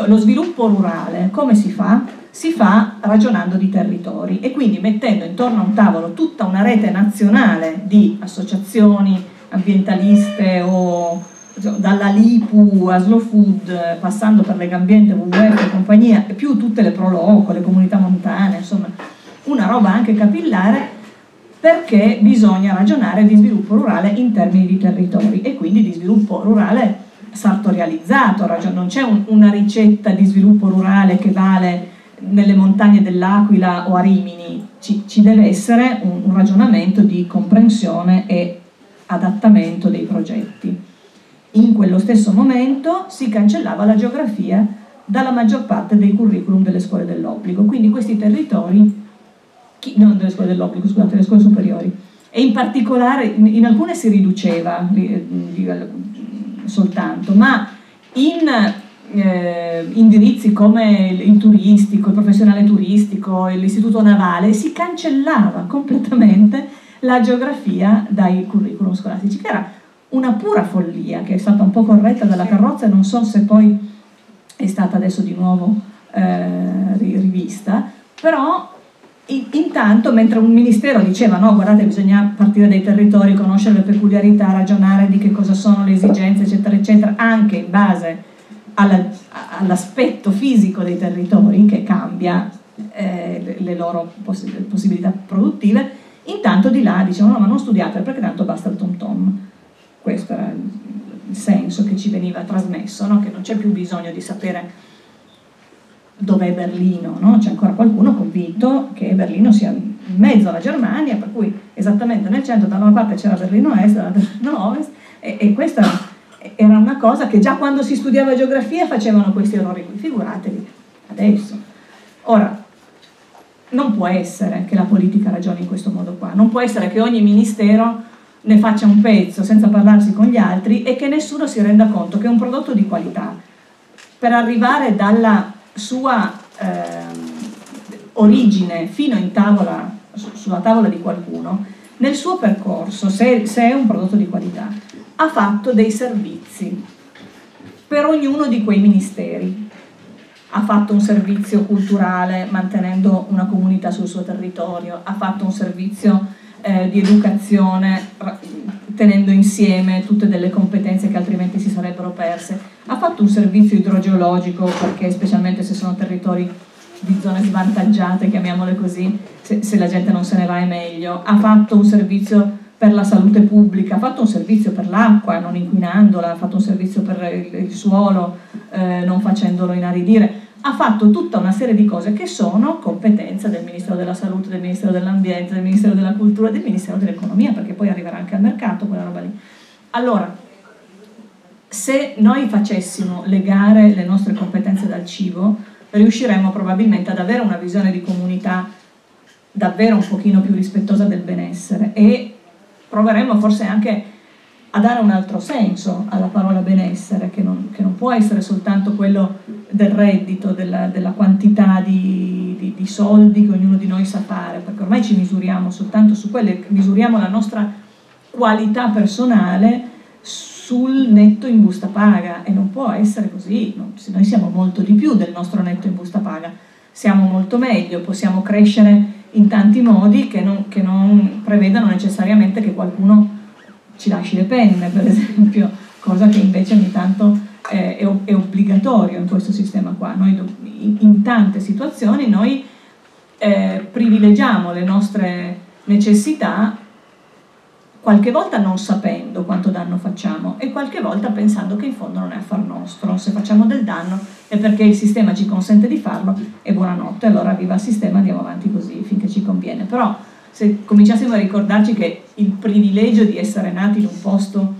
lo sviluppo rurale, come si fa? Si fa ragionando di territori e quindi mettendo intorno a un tavolo tutta una rete nazionale di associazioni ambientaliste o dalla LIPU a Slow Food, passando per Legambiente, WWF e compagnia, più tutte le Proloco, le comunità montane, insomma, una roba anche capillare perché bisogna ragionare di sviluppo rurale in termini di territori e quindi di sviluppo rurale sartorializzato, non c'è un, una ricetta di sviluppo rurale che vale nelle montagne dell'Aquila o a Rimini, ci, ci deve essere un, un ragionamento di comprensione e adattamento dei progetti. In quello stesso momento si cancellava la geografia dalla maggior parte dei curriculum delle scuole dell'obbligo, quindi questi territori, non delle scuole dell'obbligo, scusate, delle scuole superiori, e in particolare in alcune si riduceva soltanto, ma in eh, indirizzi come il turistico, il professionale turistico, l'istituto navale, si cancellava completamente la geografia dai curriculum scolastici, che era una pura follia, che è stata un po' corretta dalla carrozza e non so se poi è stata adesso di nuovo eh, rivista, però intanto mentre un ministero diceva no guardate bisogna partire dai territori, conoscere le peculiarità, ragionare di che cosa sono le esigenze eccetera eccetera, anche in base all'aspetto fisico dei territori che cambia eh, le loro poss possibilità produttive, intanto di là dicevano no ma non studiate perché tanto basta il tom tom. Questo era il senso che ci veniva trasmesso, no? che non c'è più bisogno di sapere dov'è Berlino, no? c'è ancora qualcuno convinto che Berlino sia in mezzo alla Germania, per cui esattamente nel centro da una parte c'era Berlino Est, dall'altra Berlino Ovest, E, e questa era una cosa che già quando si studiava geografia facevano questi errori qui, figuratevi adesso. Ora, non può essere che la politica ragioni in questo modo qua, non può essere che ogni ministero ne faccia un pezzo senza parlarsi con gli altri e che nessuno si renda conto che un prodotto di qualità, per arrivare dalla sua eh, origine fino in tavola, sulla tavola di qualcuno, nel suo percorso, se, se è un prodotto di qualità, ha fatto dei servizi per ognuno di quei ministeri. Ha fatto un servizio culturale mantenendo una comunità sul suo territorio, ha fatto un servizio eh, di educazione tenendo insieme tutte delle competenze che altrimenti si sarebbero perse, ha fatto un servizio idrogeologico perché specialmente se sono territori di zone svantaggiate, chiamiamole così, se, se, la gente non se ne va è meglio, ha fatto un servizio per la salute pubblica, ha fatto un servizio per l'acqua, non inquinandola, ha fatto un servizio per il, il suolo, eh, non facendolo inaridire, ha fatto tutta una serie di cose che sono competenza del Ministero della Salute, del Ministero dell'Ambiente, del Ministero della Cultura, del Ministero dell'Economia, perché poi arriverà anche al mercato quella roba lì. Allora, se noi facessimo legare le nostre competenze dal cibo, riusciremmo probabilmente ad avere una visione di comunità davvero un pochino più rispettosa del benessere e proveremmo forse anche a dare un altro senso alla parola benessere, che non, che non può essere soltanto quello del reddito, della, della quantità di, di, di, soldi che ognuno di noi sa fare, perché ormai ci misuriamo soltanto su quelle, misuriamo la nostra qualità personale sul netto in busta paga e non può essere così, noi siamo molto di più del nostro netto in busta paga, siamo molto meglio, possiamo crescere in tanti modi che non, che non prevedano necessariamente che qualcuno ci lasci le penne, per esempio, cosa che invece ogni tanto è, è, è obbligatorio in questo sistema qua. Noi, in, in tante situazioni noi eh, privilegiamo le nostre necessità qualche volta non sapendo quanto danno facciamo e qualche volta pensando che in fondo non è affar nostro, se facciamo del danno è perché il sistema ci consente di farlo e buonanotte, allora viva il sistema, andiamo avanti così finché ci conviene. Però se cominciassimo a ricordarci che il privilegio di essere nati in un posto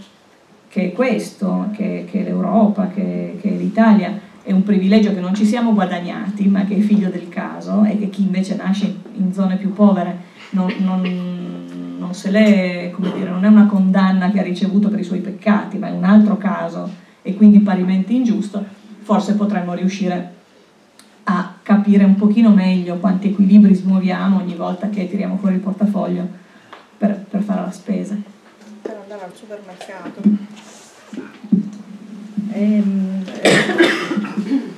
che è questo, che, che è l'Europa, che, che è l'Italia, è un privilegio che non ci siamo guadagnati, ma che è figlio del caso e che chi invece nasce in zone più povere non, non non come dire, non è una condanna che ha ricevuto per i suoi peccati, ma è un altro caso e quindi parimenti ingiusto, forse potremmo riuscire a capire un pochino meglio quanti equilibri smuoviamo ogni volta che tiriamo fuori il portafoglio per, per fare la spesa.
Per andare al supermercato. Ehm, eh,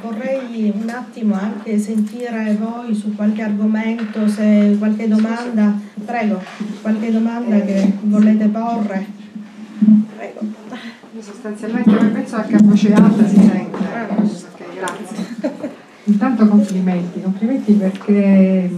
vorrei un attimo anche sentire voi su qualche argomento, se qualche domanda, prego, qualche domanda che volete porre. Prego.
Sostanzialmente penso che a voce alta si sente, okay, grazie. Intanto complimenti, complimenti perché eh,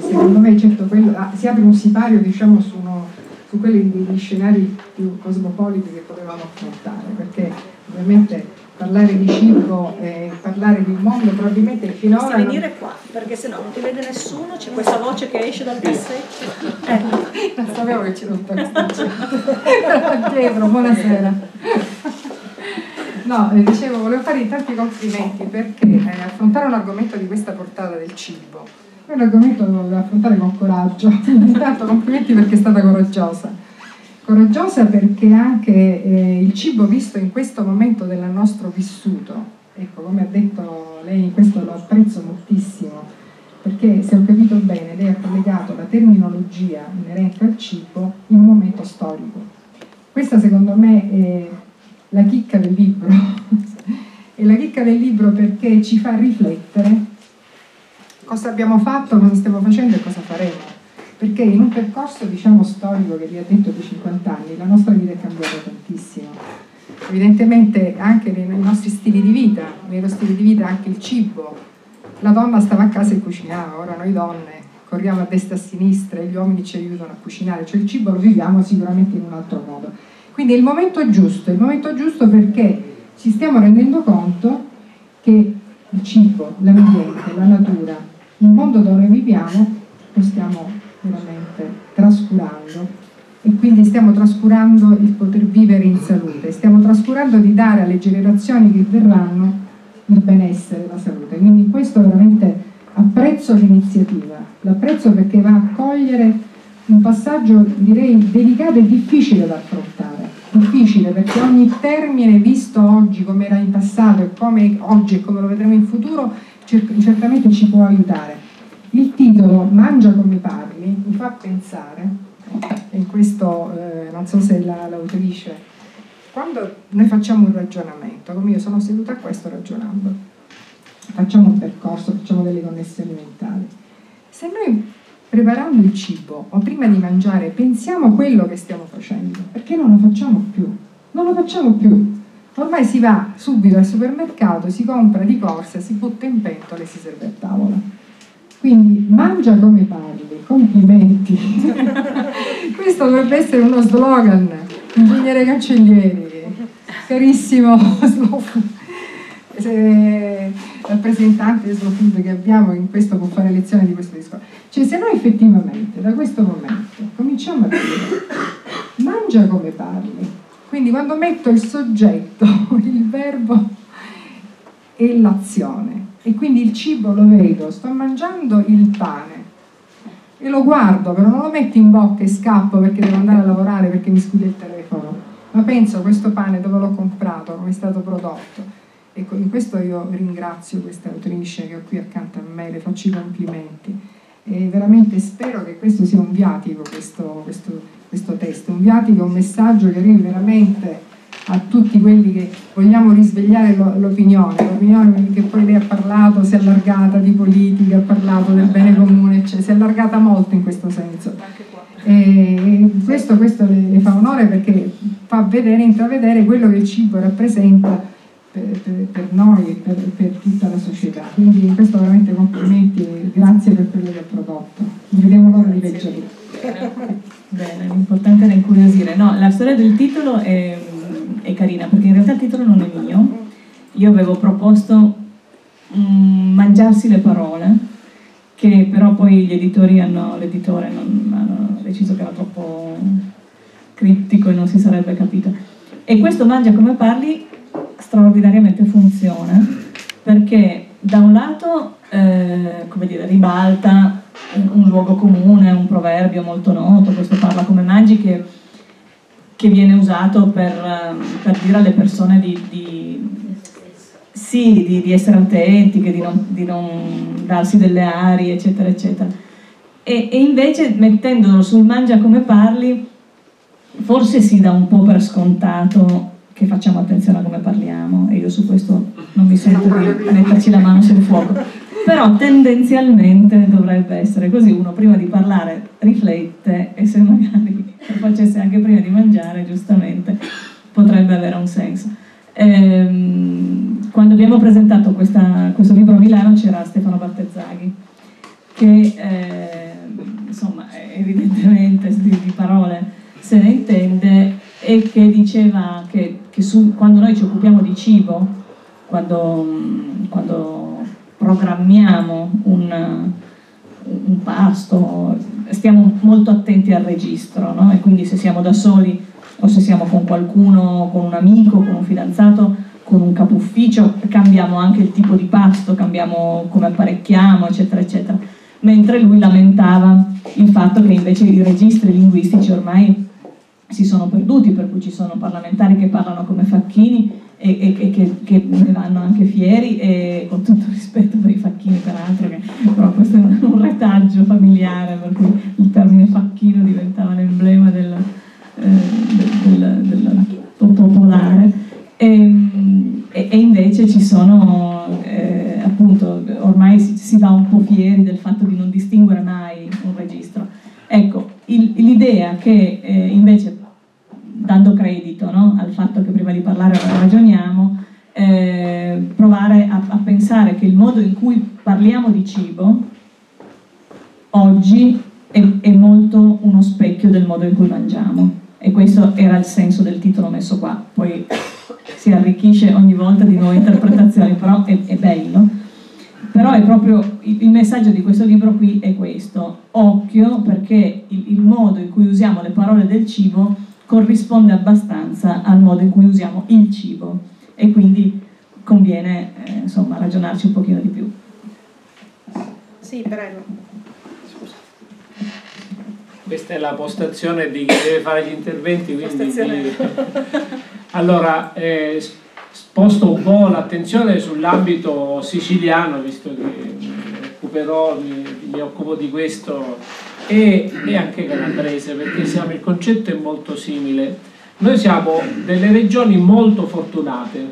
secondo me certo quello, ah, si apre un sipario diciamo su, uno, su quelli degli scenari più cosmopoliti che potevamo affrontare, perché ovviamente parlare di cibo e parlare di un mondo probabilmente finora
Dovresti venire non... qua? Perché se no non ti vede nessuno c'è questa voce che esce dal cassetto.
Eh. non sapevo che c'era tutta questa Pietro buonasera. No eh, dicevo volevo fare tanti complimenti perché eh, affrontare un argomento di questa portata del cibo. È un argomento che devo affrontare con coraggio. Intanto complimenti perché è stata coraggiosa coraggiosa perché anche eh, il cibo visto in questo momento del nostro vissuto, ecco come ha detto lei, questo lo apprezzo moltissimo, perché se ho capito bene lei ha collegato la terminologia inerente al cibo in un momento storico. Questa secondo me è la chicca del libro, è la chicca del libro perché ci fa riflettere cosa abbiamo fatto, cosa stiamo facendo e cosa faremo perché in un percorso diciamo storico che vi ha detto di 50 anni la nostra vita è cambiata tantissimo. Evidentemente anche nei, nostri stili di vita nei nostri stili di vita anche il cibo. La donna stava a casa e cucinava ora noi donne corriamo a destra e a sinistra e gli uomini ci aiutano a cucinare. Cioè il cibo lo viviamo sicuramente in un altro modo. Quindi è il momento giusto, il momento giusto perché ci stiamo rendendo conto che il cibo, l'ambiente, la natura, il mondo dove viviamo lo stiamo veramente trascurando e quindi stiamo trascurando il poter vivere in salute, stiamo trascurando di dare alle generazioni che verranno il benessere la salute. Quindi questo veramente apprezzo l'iniziativa, l'apprezzo perché va a cogliere un passaggio direi delicato e difficile da affrontare, difficile perché ogni termine visto oggi come era in passato e come oggi e come lo vedremo in futuro certamente ci può aiutare. Il titolo Mangia come parli mi fa pensare e in questo eh, non so se la, l'autrice, quando noi facciamo un ragionamento, come io sono seduta a questo ragionando, facciamo un percorso, facciamo delle connessioni mentali, se noi preparando il cibo o prima di mangiare pensiamo a quello che stiamo facendo, perché non lo facciamo più? Non lo facciamo più. Ormai si va subito al supermercato, si compra di corsa, si butta in pentola e si serve a tavola quindi mangia come parli, complimenti. Questo dovrebbe essere uno slogan, ingegnere Cancellieri, carissimo rappresentante di slow food che abbiamo in questo può fare lezione di questo discorso. Cioè se noi effettivamente da questo momento cominciamo a dire mangia come parli, quindi quando metto il soggetto, il verbo e l'azione, e quindi il cibo lo vedo, sto mangiando il pane. E lo guardo, però non lo metto in bocca e scappo perché devo andare a lavorare perché mi scude il telefono, ma penso questo pane dove l'ho comprato, come è stato prodotto. Ecco, in questo io ringrazio questa autrice che ho qui accanto a me, le faccio i complimenti. E veramente spero che questo sia un viatico, questo, questo, questo testo, un viatico, un messaggio che arrivi veramente a tutti quelli che vogliamo risvegliare l'opinione, l'opinione che poi lei ha parlato, si è allargata di politica, ha parlato del bene comune, eccetera, si è allargata molto in questo senso. E questo, questo le, fa onore perché fa vedere, intravedere quello che il cibo rappresenta per, per, per noi e per, per, tutta la società. Quindi in questo veramente complimenti e grazie per quello che ha prodotto. Non vediamo l'ora di leggerlo.
Bene, l'importante è incuriosire. No, la storia del titolo è è carina perché in realtà il titolo non è mio. Io avevo proposto um, Mangiarsi le parole, che però poi gli editori hanno, l'editore non, hanno deciso che era troppo criptico e non si sarebbe capito. E questo Mangia come parli straordinariamente funziona perché da un lato eh, come dire, ribalta un, un, luogo comune, un proverbio molto noto, questo parla come mangi che che viene usato per, ehm, per dire alle persone di, di, sì, di, di essere autentiche, di non, di non, darsi delle arie, eccetera, eccetera. E, e invece mettendolo sul mangia come parli, forse si dà un po' per scontato che facciamo attenzione a come parliamo e io su questo non mi sento di metterci la mano sul fuoco però tendenzialmente dovrebbe essere così uno prima di parlare riflette e se magari lo facesse anche prima di mangiare giustamente potrebbe avere un senso. Ehm, quando abbiamo presentato questa, questo libro a Milano c'era Stefano Battezzaghi che eh, insomma evidentemente di, di, parole se ne intende e che diceva che, che su, quando noi ci occupiamo di cibo quando, quando programmiamo un, un pasto, stiamo molto attenti al registro, no? e quindi se siamo da soli o se siamo con qualcuno, con un amico, con un fidanzato, con un capo ufficio, cambiamo anche il tipo di pasto, cambiamo come apparecchiamo, eccetera, eccetera. Mentre lui lamentava il fatto che invece i registri linguistici ormai si sono perduti, per cui ci sono parlamentari che parlano come facchini e, e, che, che, ne vanno anche fieri e con tutto rispetto per i facchini peraltro che però questo è un, retaggio familiare per cui il termine facchino diventava l'emblema del, eh, del, del, popolare. E, e, invece ci sono eh, appunto ormai si, si, va un po' fieri del fatto di non distinguere mai un registro. Ecco l'idea che eh, invece dando credito no? al fatto che prima di parlare ragioniamo, eh, provare a, a, pensare che il modo in cui parliamo di cibo oggi è, è, molto uno specchio del modo in cui mangiamo. E questo era il senso del titolo messo qua, poi si arricchisce ogni volta di nuove interpretazioni, però è, è bello. Però è proprio il, messaggio di questo libro qui è questo, occhio perché il, il modo in cui usiamo le parole del cibo corrisponde abbastanza al modo in cui usiamo il cibo e quindi conviene eh, insomma ragionarci un pochino di più.
Sì, prego.
Questa è la postazione di chi deve fare gli interventi, quindi allora eh, sposto un po' l'attenzione sull'ambito siciliano, visto che recupero, mi, mi occupo di questo, e, e anche calabrese, perché siamo, il concetto è molto simile. Noi siamo delle regioni molto fortunate,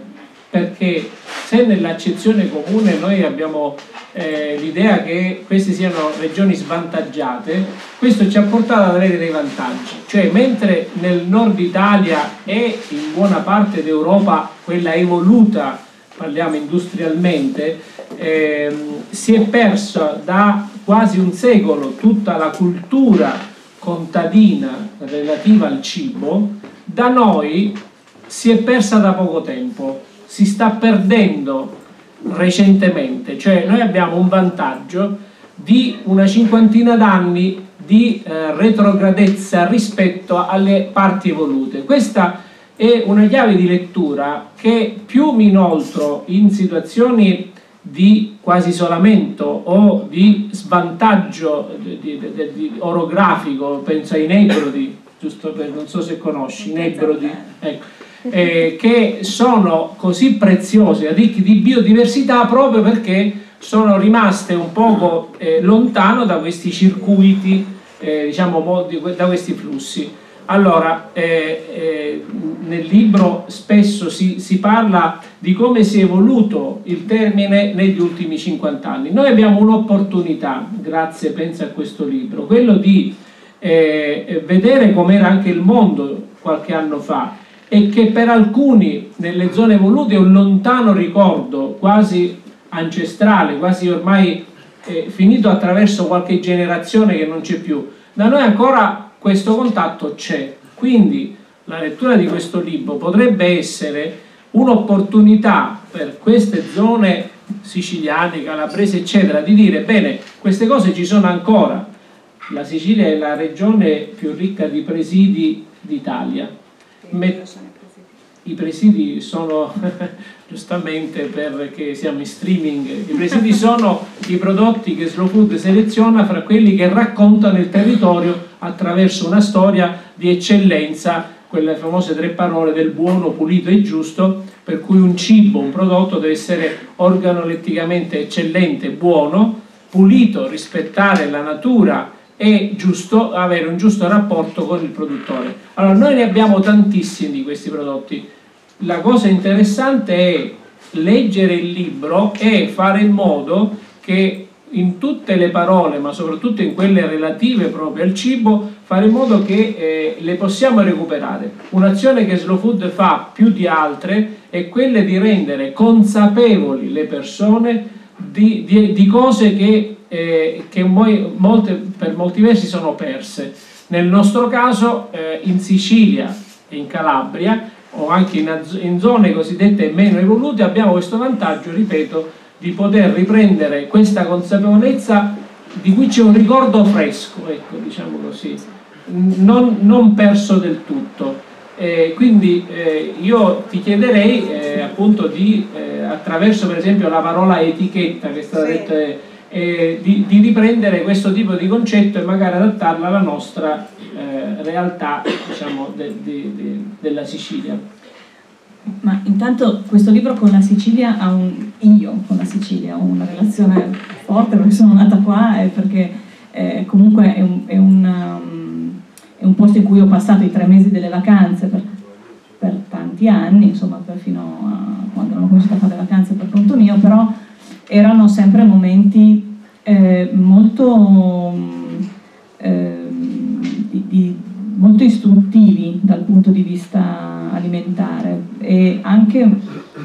perché se nell'accezione comune noi abbiamo eh, l'idea che queste siano regioni svantaggiate, questo ci ha portato ad avere dei vantaggi, cioè mentre nel nord Italia e in buona parte d'Europa quella evoluta, parliamo industrialmente, eh, si è persa da quasi un secolo tutta la cultura contadina relativa al cibo, da noi si è persa da poco tempo, si sta perdendo recentemente, cioè noi abbiamo un vantaggio di una cinquantina d'anni di eh, retrogradezza rispetto alle parti evolute. Questa è una chiave di lettura che più mi inoltro in situazioni di quasi isolamento o di svantaggio di, di, di, di orografico, penso ai Nebrodi, giusto per, non so se conosci, Nebrodi, ecco eh, che sono così preziose, ricchi di biodiversità proprio perché sono rimaste un poco eh, lontano da questi circuiti, eh, diciamo, da questi flussi. Allora, eh, eh, nel libro spesso si, si, parla di come si è evoluto il termine negli ultimi 50 anni. Noi abbiamo un'opportunità, grazie penso a questo libro, quello di eh, vedere com'era anche il mondo qualche anno fa e che per alcuni nelle zone evolute è un lontano ricordo quasi ancestrale, quasi ormai eh, finito attraverso qualche generazione che non c'è più. Da noi ancora questo contatto c'è, quindi la lettura di questo libro potrebbe essere un'opportunità per queste zone siciliane, calabrese, eccetera, di dire bene, queste cose ci sono ancora. La Sicilia è la regione più ricca di presidi d'Italia. I presidi sono giustamente perché siamo in streaming, i presidi sono i prodotti che Slow Food seleziona fra quelli che raccontano il territorio attraverso una storia di eccellenza, quelle famose tre parole del buono, pulito e giusto, per cui un cibo, un prodotto deve essere organoletticamente eccellente, buono, pulito, rispettare la natura è giusto avere un giusto rapporto con il produttore. Allora, noi ne abbiamo tantissimi di questi prodotti. La cosa interessante è leggere il libro e fare in modo che in tutte le parole, ma soprattutto in quelle relative proprio al cibo, fare in modo che eh, le possiamo recuperare. Un'azione che Slow Food fa più di altre è quella di rendere consapevoli le persone di, di, di cose che eh, che molte, per molti versi sono perse. Nel nostro caso eh, in Sicilia e in Calabria o anche in, in, zone cosiddette meno evolute abbiamo questo vantaggio, ripeto, di poter riprendere questa consapevolezza di cui c'è un ricordo fresco, ecco, diciamo così, non, non perso del tutto. Eh, quindi eh, io ti chiederei eh, appunto di, eh, attraverso per esempio la parola etichetta che è stata sì. detta eh, di, di, riprendere questo tipo di concetto e magari adattarla alla nostra eh, realtà diciamo, de, de, de, della Sicilia.
Ma intanto questo libro con la Sicilia ha un, io con la Sicilia ho una relazione forte perché sono nata qua e perché eh, comunque è un, è, un, um, è un, posto in cui ho passato i tre mesi delle vacanze per, per tanti anni, insomma fino a quando non ho cominciato a fare le vacanze per conto mio, però erano sempre momenti eh, molto, eh, di, di, molto istruttivi dal punto di vista alimentare e anche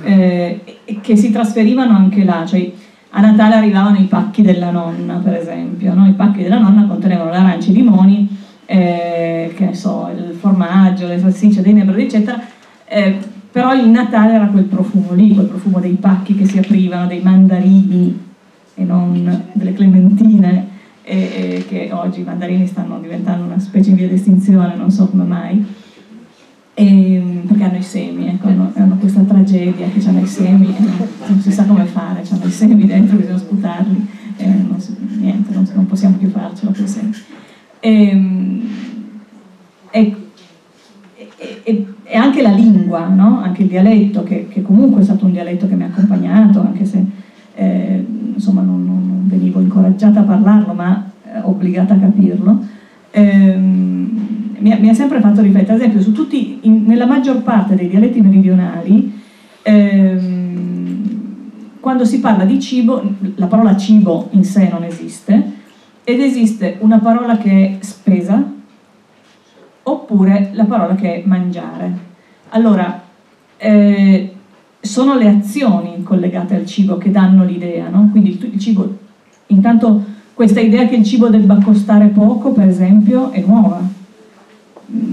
eh, che si trasferivano anche là, cioè a Natale arrivavano i pacchi della nonna per esempio, no? i pacchi della nonna contenevano le arance, i limoni, eh, che ne so, il formaggio, le salsicce, dei nebrodi eccetera, eh, però il Natale era quel profumo lì, quel profumo dei pacchi che si aprivano, dei mandarini non delle clementine, e, e che oggi i mandarini stanno diventando una specie in via di estinzione, non so come mai, e, perché hanno i semi, ecco, hanno, hanno, questa tragedia che hanno i semi e non, si sa come fare, hanno i semi dentro, bisogna sputarli, e non, niente, non, non possiamo più farcela con i semi. E, e, e, e, anche la lingua, no? anche il dialetto, che, che, comunque è stato un dialetto che mi ha accompagnato, anche se eh, insomma non, non, venivo incoraggiata a parlarlo, ma eh, obbligata a capirlo, eh, mi, ha, mi, ha, sempre fatto riflettere, ad esempio, su tutti, in, nella maggior parte dei dialetti meridionali, ehm, quando si parla di cibo, la parola cibo in sé non esiste, ed esiste una parola che è spesa, oppure la parola che è mangiare. Allora, eh, sono le azioni collegate al cibo che danno l'idea, no? Quindi il cibo, intanto questa idea che il cibo debba costare poco, per esempio, è nuova.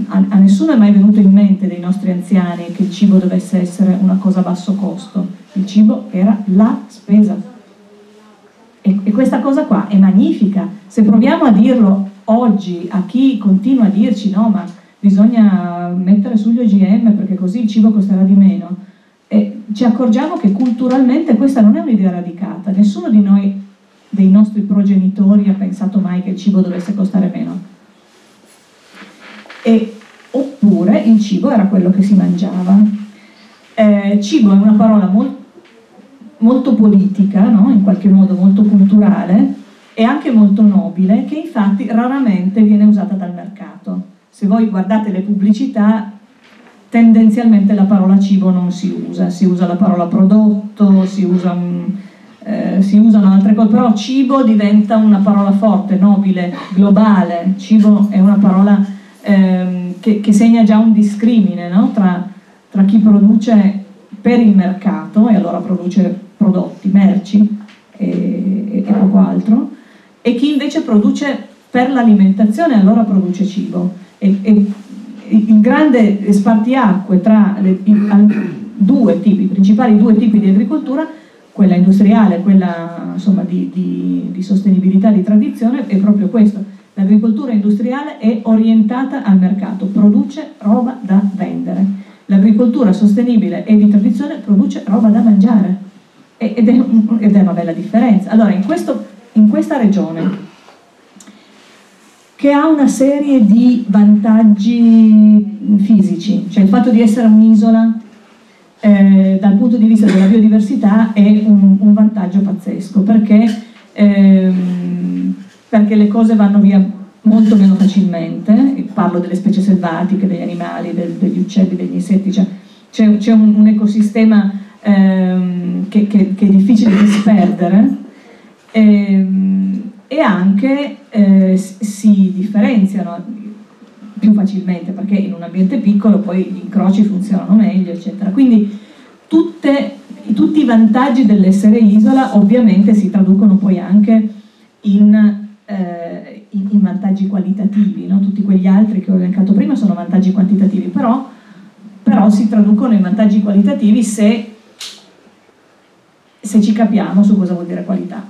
A, a nessuno è mai venuto in mente dei nostri anziani che il cibo dovesse essere una cosa a basso costo. Il cibo era la spesa. E, e questa cosa qua è magnifica. Se proviamo a dirlo oggi a chi continua a dirci no, ma bisogna mettere sugli OGM perché così il cibo costerà di meno, e ci accorgiamo che culturalmente questa non è un'idea radicata, nessuno di noi, dei nostri progenitori, ha pensato mai che il cibo dovesse costare meno. E, oppure il cibo era quello che si mangiava. Eh, cibo è una parola molt, molto politica, no? in qualche modo molto culturale, e anche molto nobile, che infatti raramente viene usata dal mercato se voi guardate le pubblicità, tendenzialmente la parola cibo non si usa, si usa la parola prodotto, si, usa un, eh, si usano altre cose, però cibo diventa una parola forte, nobile, globale, cibo è una parola eh, che, che, segna già un discrimine no? tra, tra chi produce per il mercato e allora produce prodotti, merci e, e poco altro, e chi invece produce per l'alimentazione allora produce cibo e, e il grande spartiacque tra le, i, due tipi, i principali due tipi di agricoltura, quella industriale e quella insomma, di, di, di sostenibilità, di tradizione, è proprio questo. L'agricoltura industriale è orientata al mercato, produce roba da vendere. L'agricoltura sostenibile e di tradizione produce roba da mangiare. Ed è, ed è una bella differenza. Allora, in, questo, in questa regione che ha una serie di vantaggi fisici, cioè il fatto di essere un'isola eh, dal punto di vista della biodiversità è un, un vantaggio pazzesco perché, ehm, perché, le cose vanno via molto meno facilmente, parlo delle specie selvatiche, degli animali, del, degli uccelli, degli insetti, cioè, c'è, un, un, ecosistema ehm, che, che, che, è difficile disperdere. Ehm, e anche eh, si differenziano più facilmente perché in un ambiente piccolo poi gli incroci funzionano meglio, eccetera. Quindi tutte, tutti i vantaggi dell'essere isola ovviamente si traducono poi anche in, eh, in, in vantaggi qualitativi, no? tutti quegli altri che ho elencato prima sono vantaggi quantitativi, però, però si traducono in vantaggi qualitativi se, se ci capiamo su cosa vuol dire qualità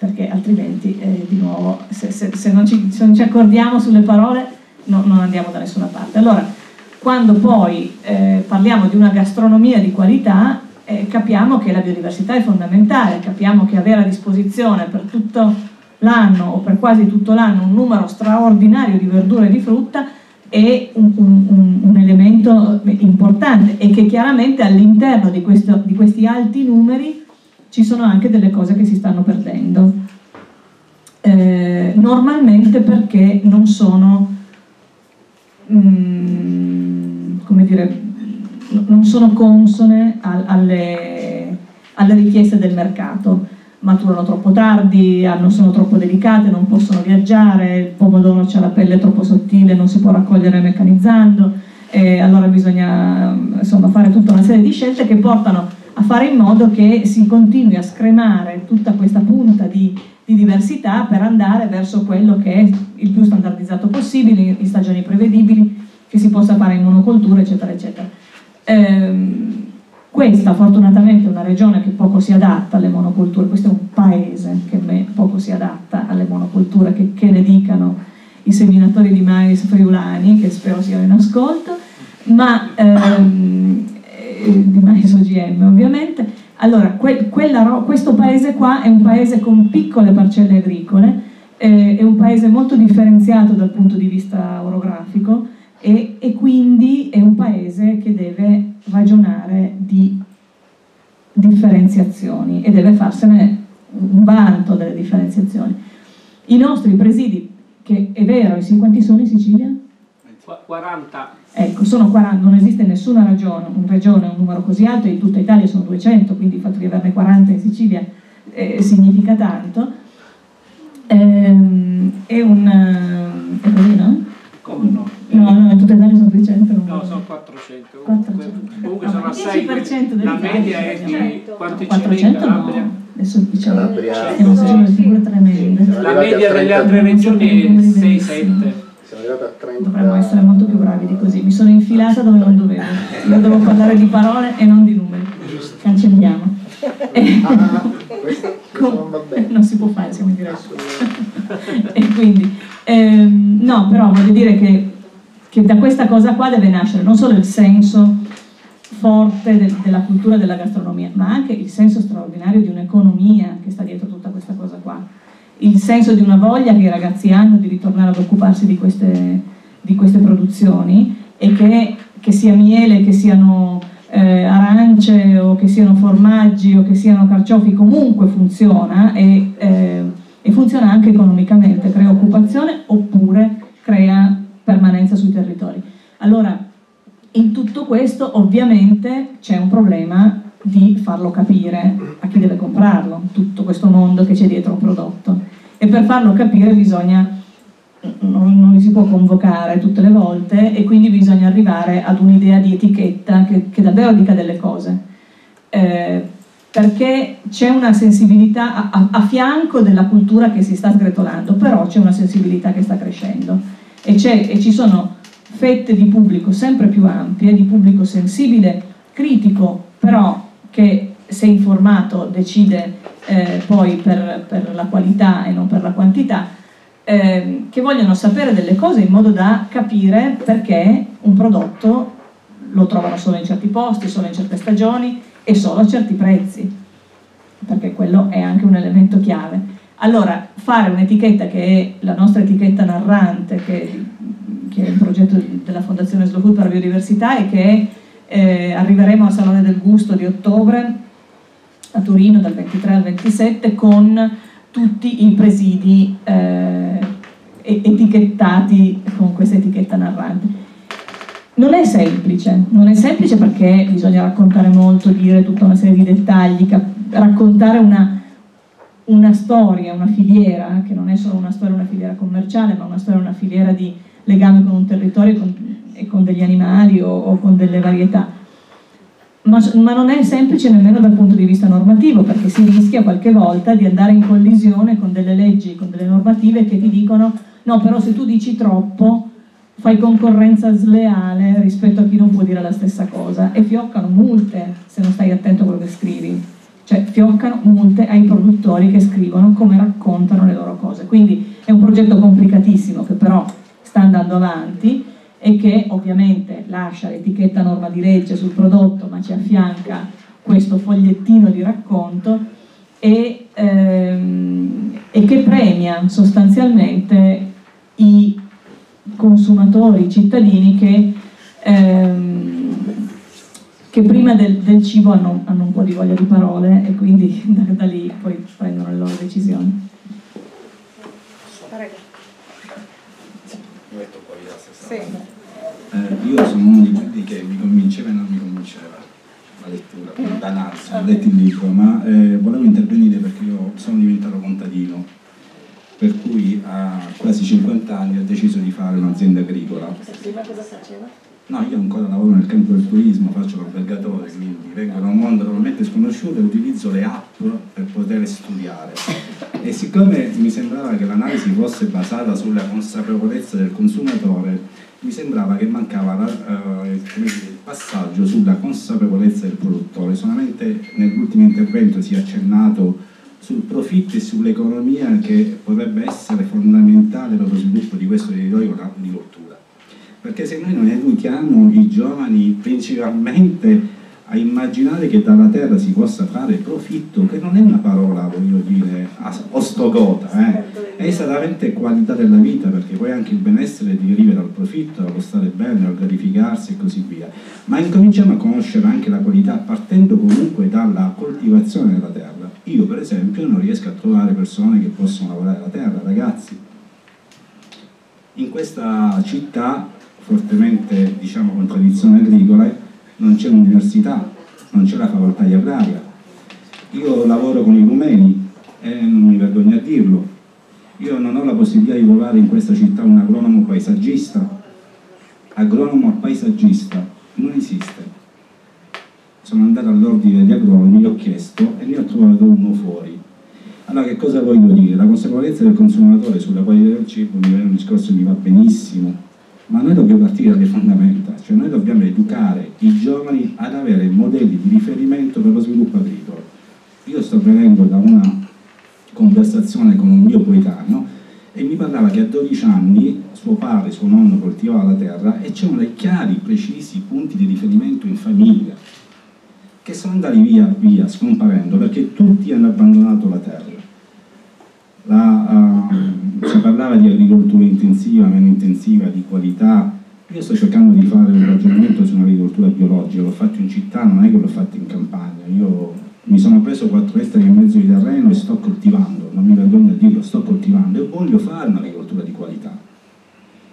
perché altrimenti eh, di nuovo se, se, se, non ci, se, non ci, accordiamo sulle parole no, non andiamo da nessuna parte. Allora, quando poi eh, parliamo di una gastronomia di qualità, eh, capiamo che la biodiversità è fondamentale, capiamo che avere a disposizione per tutto l'anno o per quasi tutto l'anno un numero straordinario di verdura e di frutta è un, un, un elemento importante e che chiaramente all'interno di, di questi alti numeri ci sono anche delle cose che si stanno perdendo. Eh, normalmente perché non sono, mm, dire, non sono consone al, alle, alle, richieste del mercato. Maturano troppo tardi, sono troppo delicate, non possono viaggiare, il pomodoro ha la pelle troppo sottile, non si può raccogliere meccanizzando, e allora bisogna insomma, fare tutta una serie di scelte che portano a fare in modo che si continui a scremare tutta questa punta di, di diversità per andare verso quello che è il più standardizzato possibile, in stagioni prevedibili, che si possa fare in monocoltura, eccetera, eccetera. Ehm, questa fortunatamente è una regione che poco si adatta alle monoculture, questo è un paese, si adatta alle monoculture che, che ne dicano i seminatori di mais friulani, che spero siano in ascolto, ma ehm, eh, di mais OGM ovviamente. Allora, que, quella, questo paese qua è un paese con piccole parcelle agricole, eh, è un paese molto differenziato dal punto di vista orografico e, e quindi è un paese che deve ragionare di differenziazioni e deve farsene un vanto delle differenziazioni. I nostri presidi, che è vero, quanti sono in Sicilia?
40.
Ecco, sono 40, non esiste nessuna regione, un regione un numero così alto, in tutta Italia sono 200, quindi il fatto di averne 40 in Sicilia eh, significa tanto. Ehm, è un... Eh, è così, no?
Come no?
No, no, in tutta Italia sono 300. Non
no, sono 400. Comunque, 400. comunque sono assai.
La
media è di quanti
400 no. Adesso diciamo
Calabria.
non facciamo le figure tremende.
La media delle altre regioni è 6-7.
Siamo arrivati a 30.
Dovremmo essere molto più bravi di così. Mi sono infilata dove non dovevo. Io devo parlare di parole e non di numeri. Cancelliamo.
Ah, questo, questo non.
Non si può fare, siamo in diretta. e quindi, ehm, no, però voglio dire che, che, da questa cosa qua deve nascere non solo il senso forte de, della cultura della gastronomia, ma anche il senso straordinario di un'economia che sta dietro tutta questa cosa qua. Il senso di una voglia che i ragazzi hanno di ritornare ad occuparsi di queste, di queste produzioni e che, che sia miele, che siano eh, arance o che siano formaggi o che siano carciofi, comunque funziona e, eh, e funziona anche economicamente, crea occupazione oppure crea permanenza sui territori. Allora, in tutto questo ovviamente c'è un problema di farlo capire a chi deve comprarlo, tutto questo mondo che c'è dietro un prodotto. E per farlo capire bisogna non, non, si può convocare tutte le volte e quindi bisogna arrivare ad un'idea di etichetta che, che davvero dica delle cose. Eh, perché c'è una sensibilità a, a, a, fianco della cultura che si sta sgretolando, però c'è una sensibilità che sta crescendo e, e ci sono fette di pubblico sempre più ampie, di pubblico sensibile, critico, però che se informato decide eh, poi per, per la qualità e non per la quantità, eh, che vogliono sapere delle cose in modo da capire perché un prodotto lo trovano solo in certi posti, solo in certe stagioni e solo a certi prezzi, perché quello è anche un elemento chiave. Allora, fare un'etichetta che è la nostra etichetta narrante, che, che è il progetto della Fondazione Slow Food per la Biodiversità e che eh, arriveremo al Salone del Gusto di ottobre a Torino dal 23 al 27 con tutti i presidi eh, etichettati con questa etichetta narrante. Non è semplice, non è semplice perché bisogna raccontare molto, dire tutta una serie di dettagli, raccontare una, una storia, una filiera, che non è solo una storia, una filiera commerciale, ma una storia, una filiera di legame con un territorio e con, e con degli animali o, o con delle varietà ma, ma, non è semplice nemmeno dal punto di vista normativo, perché si rischia qualche volta di andare in collisione con delle leggi, con delle normative che ti dicono no, però se tu dici troppo fai concorrenza sleale rispetto a chi non può dire la stessa cosa e fioccano multe se non stai attento a quello che scrivi. Cioè fioccano multe ai produttori che scrivono come raccontano le loro cose. Quindi è un progetto complicatissimo che però sta andando avanti e che ovviamente lascia l'etichetta norma di legge sul prodotto ma ci affianca questo fogliettino di racconto e, ehm, e che premia sostanzialmente i consumatori, i cittadini che, ehm, che prima del, del cibo hanno, hanno, un po' di voglia di parole e quindi da, da lì poi prendono le loro decisioni.
Prego.
Metto poi la stessa
sì.
Eh, io sono uno di quelli che mi convinceva e non mi convinceva la lettura, da Narsi, ho letto il libro, ma eh, volevo intervenire perché io sono diventato contadino, per cui a quasi 50 anni ho deciso di fare un'azienda agricola.
Prima cosa faceva?
No, io ancora lavoro nel campo del turismo, faccio l'albergatore, quindi vengo da un mondo totalmente sconosciuto e utilizzo le app per poter studiare. E siccome mi sembrava che l'analisi fosse basata sulla consapevolezza del consumatore, mi sembrava che mancava la, uh, il, passaggio sulla consapevolezza del produttore. Solamente nell'ultimo intervento si è accennato sul profitto e sull'economia che potrebbe essere fondamentale per lo sviluppo di questo territorio l'agricoltura. Perché se noi non educhiamo i giovani principalmente a immaginare che dalla terra si possa fare profitto, che non è una parola, voglio dire, ostocota, eh? è esattamente qualità della vita, perché poi anche il benessere deriva dal profitto, dallo stare bene, dal gratificarsi e così via. Ma incominciamo a conoscere anche la qualità partendo comunque dalla coltivazione della terra. Io per esempio non riesco a trovare persone che possono lavorare la terra, ragazzi. In questa città fortemente diciamo con tradizioni agricole non c'è un'università, non c'è la facoltà di agraria. Io lavoro con i rumeni e non mi vergogno a dirlo. Io non ho la possibilità di trovare in questa città un agronomo paesaggista. Agronomo paesaggista non esiste. Sono andato all'ordine degli agronomi, gli ho chiesto e ne ho trovato uno fuori. Allora che cosa voglio dire? La consapevolezza del consumatore sulla qualità del cibo mi viene un discorso che mi va benissimo, ma noi dobbiamo partire dalle fondamenta, cioè noi dobbiamo educare i giovani ad avere modelli di riferimento per lo sviluppo agricolo. Io sto venendo da una conversazione con un mio coetaneo e mi parlava che a 12 anni suo padre, suo nonno coltivava la terra e c'erano dei chiari, precisi punti di riferimento in famiglia che sono andati via via scomparendo perché tutti hanno abbandonato la terra. La, uh, si parlava di agricoltura intensiva, meno intensiva, di qualità. Io sto cercando di fare un ragionamento su un'agricoltura biologica, l'ho fatto in città, non è che l'ho fatto in campagna. Io mi sono preso 4 ettari e mezzo di terreno e sto coltivando, non mi vergogno a dirlo, sto coltivando e voglio fare un'agricoltura di qualità.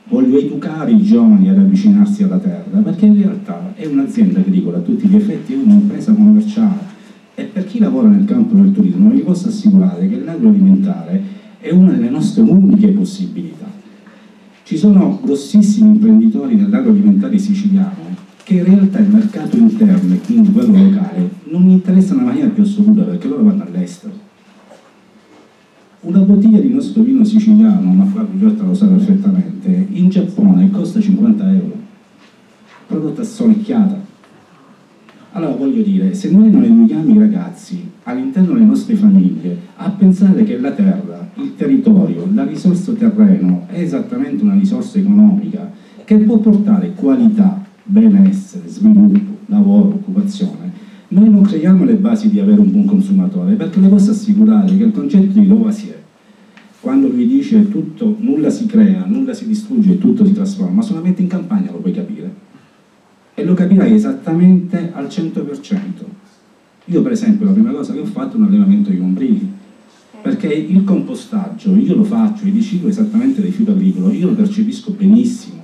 Voglio educare i giovani ad avvicinarsi alla terra, perché in realtà è un'azienda agricola a tutti gli effetti, è un'impresa commerciale. E per chi lavora nel campo del turismo vi posso assicurare che l'agroalimentare è una delle nostre uniche possibilità. Ci sono grossissimi imprenditori nell'agroalimentare siciliano che in realtà il mercato interno e quindi quello locale non interessa nella maniera più assoluta perché loro vanno all'estero. Una bottiglia di nostro vino siciliano, ma Fabio Giotta lo sa perfettamente, in Giappone costa 50 euro, prodotta solecchiata. Allora voglio dire, se noi non educhiamo i ragazzi all'interno delle nostre famiglie a pensare che la terra, il territorio, la risorsa terreno è esattamente una risorsa economica che può portare qualità, benessere, sviluppo, lavoro, occupazione, noi non creiamo le basi di avere un buon consumatore perché le posso assicurare che il concetto di Lavoisier quando lui dice tutto, nulla si crea, nulla si distrugge tutto si trasforma, solamente in campagna lo puoi capire e lo capirai esattamente al 100%. Io per esempio la prima cosa che ho fatto è un allevamento di lombrichi, perché il compostaggio io lo faccio, il riciclo esattamente rifiuto agricolo, io lo percepisco benissimo.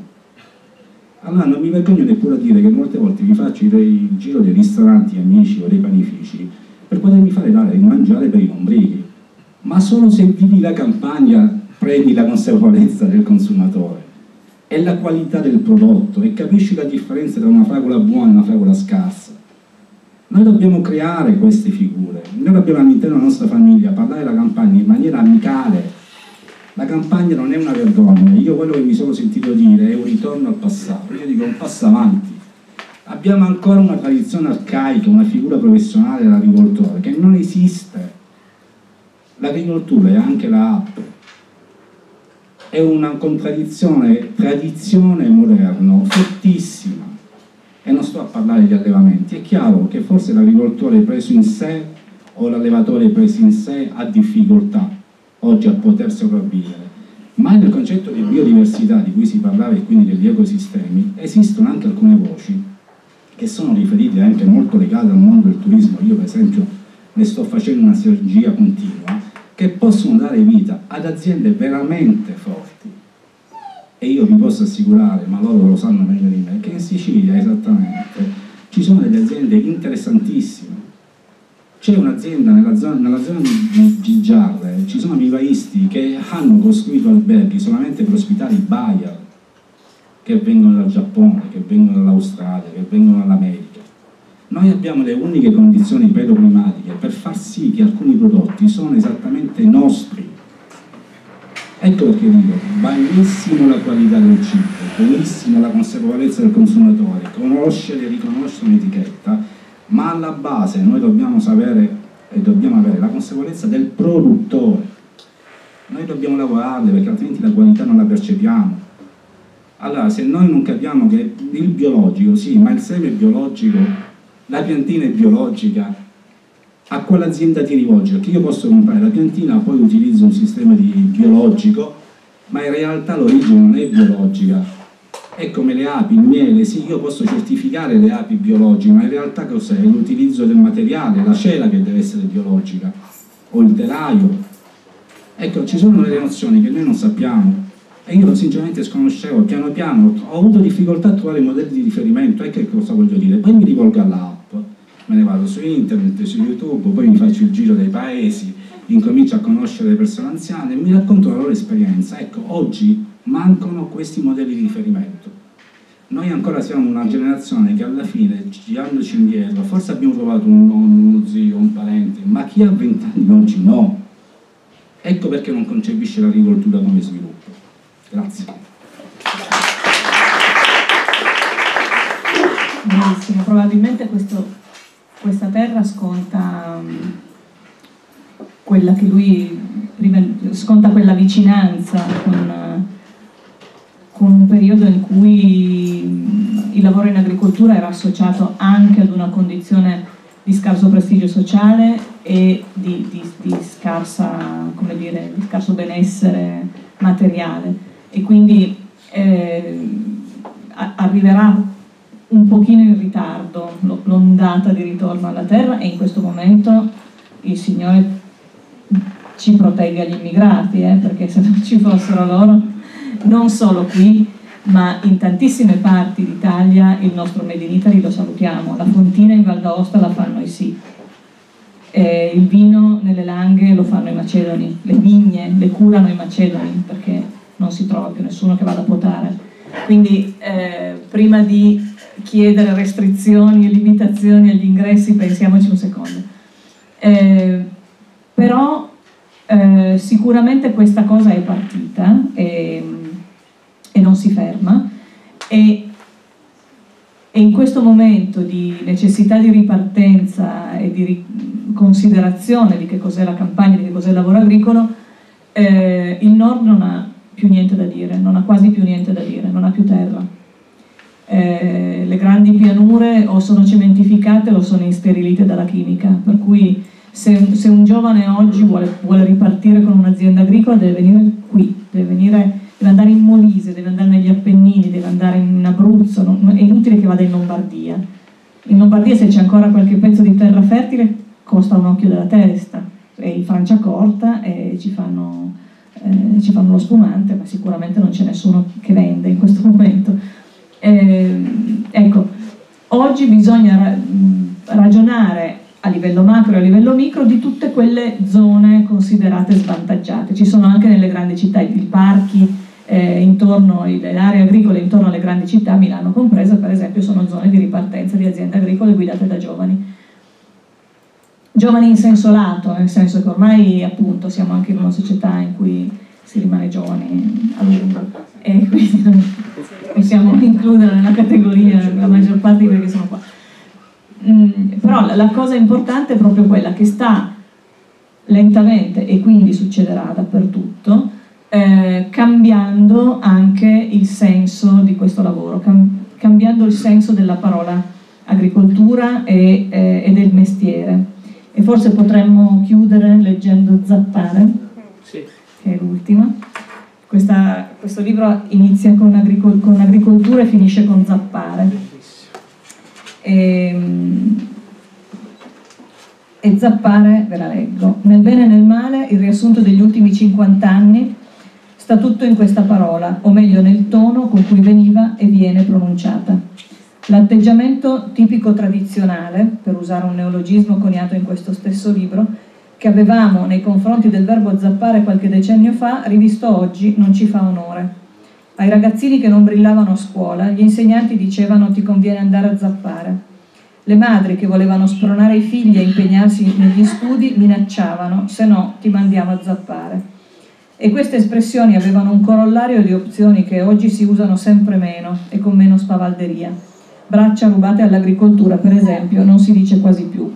Allora non mi vergogno neppure a dire che molte volte vi faccio il giro dei ristoranti amici o dei panifici per potermi fare dare il mangiare per i lombrichi. Ma solo se vivi la campagna prendi la consapevolezza del consumatore e la qualità del prodotto e capisci la differenza tra una fragola buona e una fragola scarsa. Noi dobbiamo creare queste figure, noi dobbiamo all'interno della nostra famiglia parlare della campagna in maniera amicale. La campagna non è una vergogna, io quello che mi sono sentito dire è un ritorno al passato, io dico un passo avanti. Abbiamo ancora una tradizione arcaica, una figura professionale dell'agricoltore che non esiste. L'agricoltura è anche la app, è una contraddizione tradizione e moderno fortissima. E non sto a parlare di allevamenti, è chiaro che forse l'agricoltore preso in sé o l'allevatore preso in sé ha difficoltà oggi a poter sopravvivere, ma nel concetto di biodiversità di cui si parlava e quindi degli ecosistemi esistono anche alcune voci che sono riferite anche molto legate al mondo del turismo, io per esempio ne sto facendo una sinergia continua, che possono dare vita ad aziende veramente forti e io vi posso assicurare, ma loro lo sanno meglio di me, che in Sicilia esattamente ci sono delle aziende interessantissime. C'è un'azienda nella zona, nella zona di Gigiarre, ci sono vivaisti che hanno costruito alberghi solamente per ospitare i buyer che vengono dal Giappone, che vengono dall'Australia, che vengono dall'America. Noi abbiamo le uniche condizioni pedoclimatiche per far sì che alcuni prodotti sono esattamente nostri, Ecco perché dico, benissimo la qualità del cibo, benissimo la consapevolezza del consumatore, conoscere e riconoscere un'etichetta, ma alla base noi dobbiamo sapere e dobbiamo avere la consapevolezza del produttore. Noi dobbiamo lavorarle perché altrimenti la qualità non la percepiamo. Allora, se noi non capiamo che il biologico, sì, ma il seme biologico, la piantina è biologica, a quell'azienda ti rivolgi? Perché io posso comprare la piantina, poi utilizzo un sistema di biologico, ma in realtà l'origine non è biologica. È come le api, il miele, sì, io posso certificare le api biologiche, ma in realtà cos'è? L'utilizzo del materiale, la cela che deve essere biologica, o il telaio. Ecco, ci sono delle nozioni che noi non sappiamo e io sinceramente sconoscevo, piano piano ho avuto difficoltà a trovare modelli di riferimento, ecco che cosa voglio dire. Poi mi rivolgo all'app, me ne vado su internet, su YouTube, poi mi faccio il giro dei paesi, incomincio a conoscere le persone anziane e mi racconto la loro esperienza. Ecco, oggi mancano questi modelli di riferimento. Noi ancora siamo una generazione che alla fine, girandoci indietro, forse abbiamo trovato un nonno, uno zio, un parente, ma chi ha vent'anni oggi no. Ecco perché non concepisce l'agricoltura come sviluppo. Grazie.
Benissimo, probabilmente questo, questa terra sconta um, quella che lui sconta quella vicinanza con, con un periodo in cui il lavoro in agricoltura era associato anche ad una condizione di scarso prestigio sociale e di, di, di, scarsa, dire, di scarso benessere materiale e quindi eh, arriverà un pochino in ritardo l'ondata di ritorno alla terra e in questo momento il Signore ci protegga gli immigrati, eh, perché se non ci fossero loro, non solo qui, ma in tantissime parti d'Italia il nostro Made in Italy lo salutiamo, la fontina in Val d'Aosta la fanno i sì, eh, il vino nelle langhe lo fanno i macedoni, le vigne le curano i macedoni perché non si trova più nessuno che vada a potare. Quindi eh, prima di chiedere restrizioni e limitazioni agli ingressi pensiamoci un secondo. Eh, però eh, sicuramente questa cosa è partita e, e non si ferma e, e, in questo momento di necessità di ripartenza e di considerazione di che cos'è la campagna, di che cos'è il lavoro agricolo, eh, il Nord non ha più niente da dire, non ha quasi più niente da dire, non ha più terra. Eh, le grandi pianure o sono cementificate o sono insterilite dalla chimica, per cui se, se un giovane oggi vuole, vuole, ripartire con un'azienda agricola deve venire qui, deve, venire, deve, andare in Molise, deve andare negli Appennini, deve andare in Abruzzo, non, è inutile che vada in Lombardia. In Lombardia se c'è ancora qualche pezzo di terra fertile costa un occhio della testa, e in Franciacorta e ci fanno eh, ci fanno lo spumante, ma sicuramente non c'è nessuno che vende in questo momento. Eh, ecco, oggi bisogna ra ragionare a livello macro e a livello micro di tutte quelle zone considerate svantaggiate. Ci sono anche nelle grandi città i parchi eh, intorno, le aree agricole intorno alle grandi città, Milano compresa, per esempio, sono zone di ripartenza di aziende agricole guidate da giovani giovani in senso lato, nel senso che ormai appunto siamo anche in una società in cui si rimane giovani a lungo e quindi possiamo includere nella categoria la maggior parte di quelli che sono qua. Mm, però la, cosa importante è proprio quella che sta lentamente e quindi succederà dappertutto eh, cambiando anche il senso di questo lavoro, cam cambiando il senso della parola agricoltura e, eh, e del mestiere e forse potremmo chiudere leggendo Zappare, sì. che è l'ultima. Questa, questo libro inizia con, agricol con, agricoltura e finisce con Zappare. E, ehm, e Zappare, ve la leggo. Nel bene e nel male, il riassunto degli ultimi 50 anni sta tutto in questa parola, o meglio nel tono con cui veniva e viene pronunciata. L'atteggiamento tipico tradizionale, per usare un neologismo coniato in questo stesso libro, che avevamo nei confronti del verbo zappare qualche decennio fa, rivisto oggi, non ci fa onore. Ai ragazzini che non brillavano a scuola, gli insegnanti dicevano ti conviene andare a zappare. Le madri che volevano spronare i figli a impegnarsi negli studi minacciavano, se no ti mandiamo a zappare. E queste espressioni avevano un corollario di opzioni che oggi si usano sempre meno e con meno spavalderia braccia rubate all'agricoltura, per esempio, non si dice quasi più.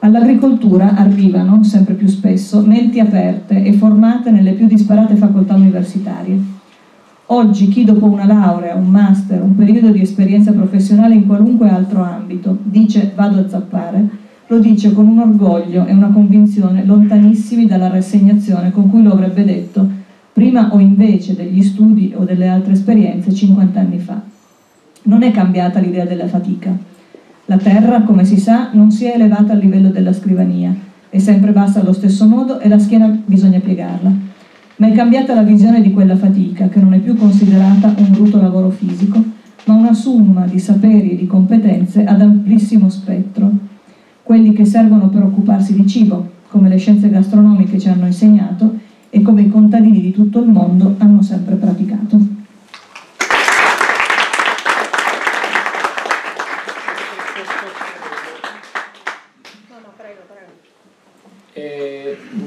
All'agricoltura arrivano, sempre più spesso, menti aperte e formate nelle più disparate facoltà universitarie. Oggi chi dopo una laurea, un master, un periodo di esperienza professionale in qualunque altro ambito dice vado a zappare, lo dice con un orgoglio e una convinzione lontanissimi dalla rassegnazione con cui lo avrebbe detto prima o invece degli studi o delle altre esperienze 50 anni fa. Non è cambiata l'idea della fatica la terra, come si sa, non si è elevata al livello della scrivania, è sempre bassa allo stesso modo e la schiena bisogna piegarla. Ma è cambiata la visione di quella fatica, che non è più considerata un brutto lavoro fisico, ma una summa di saperi e di competenze ad amplissimo spettro, quelli che servono per occuparsi di cibo, come le scienze gastronomiche ci hanno insegnato e come i contadini di tutto il mondo hanno sempre praticato.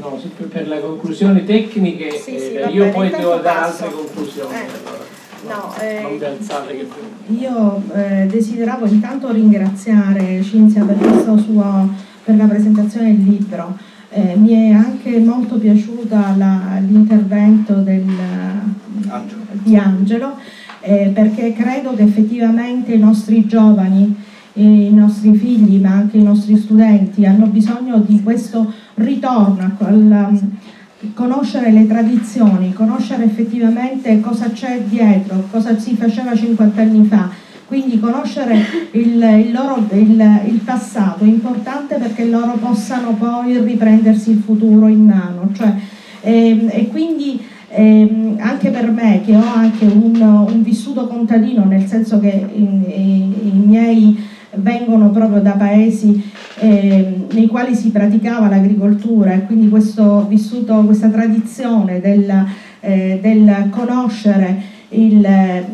no, per le conclusioni tecniche sì, sì, eh, io poi devo dare altre conclusioni. Eh. No, eh,
io eh, desideravo intanto ringraziare Cinzia per, suo, per la presentazione del libro. Eh, mi è anche molto piaciuta l'intervento di Angelo perché credo che effettivamente i nostri giovani, i nostri figli ma anche i nostri studenti hanno bisogno di questo ritorno a um, conoscere le tradizioni, conoscere effettivamente cosa c'è dietro, cosa si faceva 50 anni fa, quindi conoscere il, il, loro, il, il, passato è importante perché loro possano poi riprendersi il futuro in mano. Cioè, e, ehm, e quindi eh, anche per me che ho anche un, un vissuto contadino, nel senso che i, i, i miei vengono proprio da paesi eh, nei quali si praticava l'agricoltura e quindi questo vissuto, questa tradizione del, eh, del conoscere il,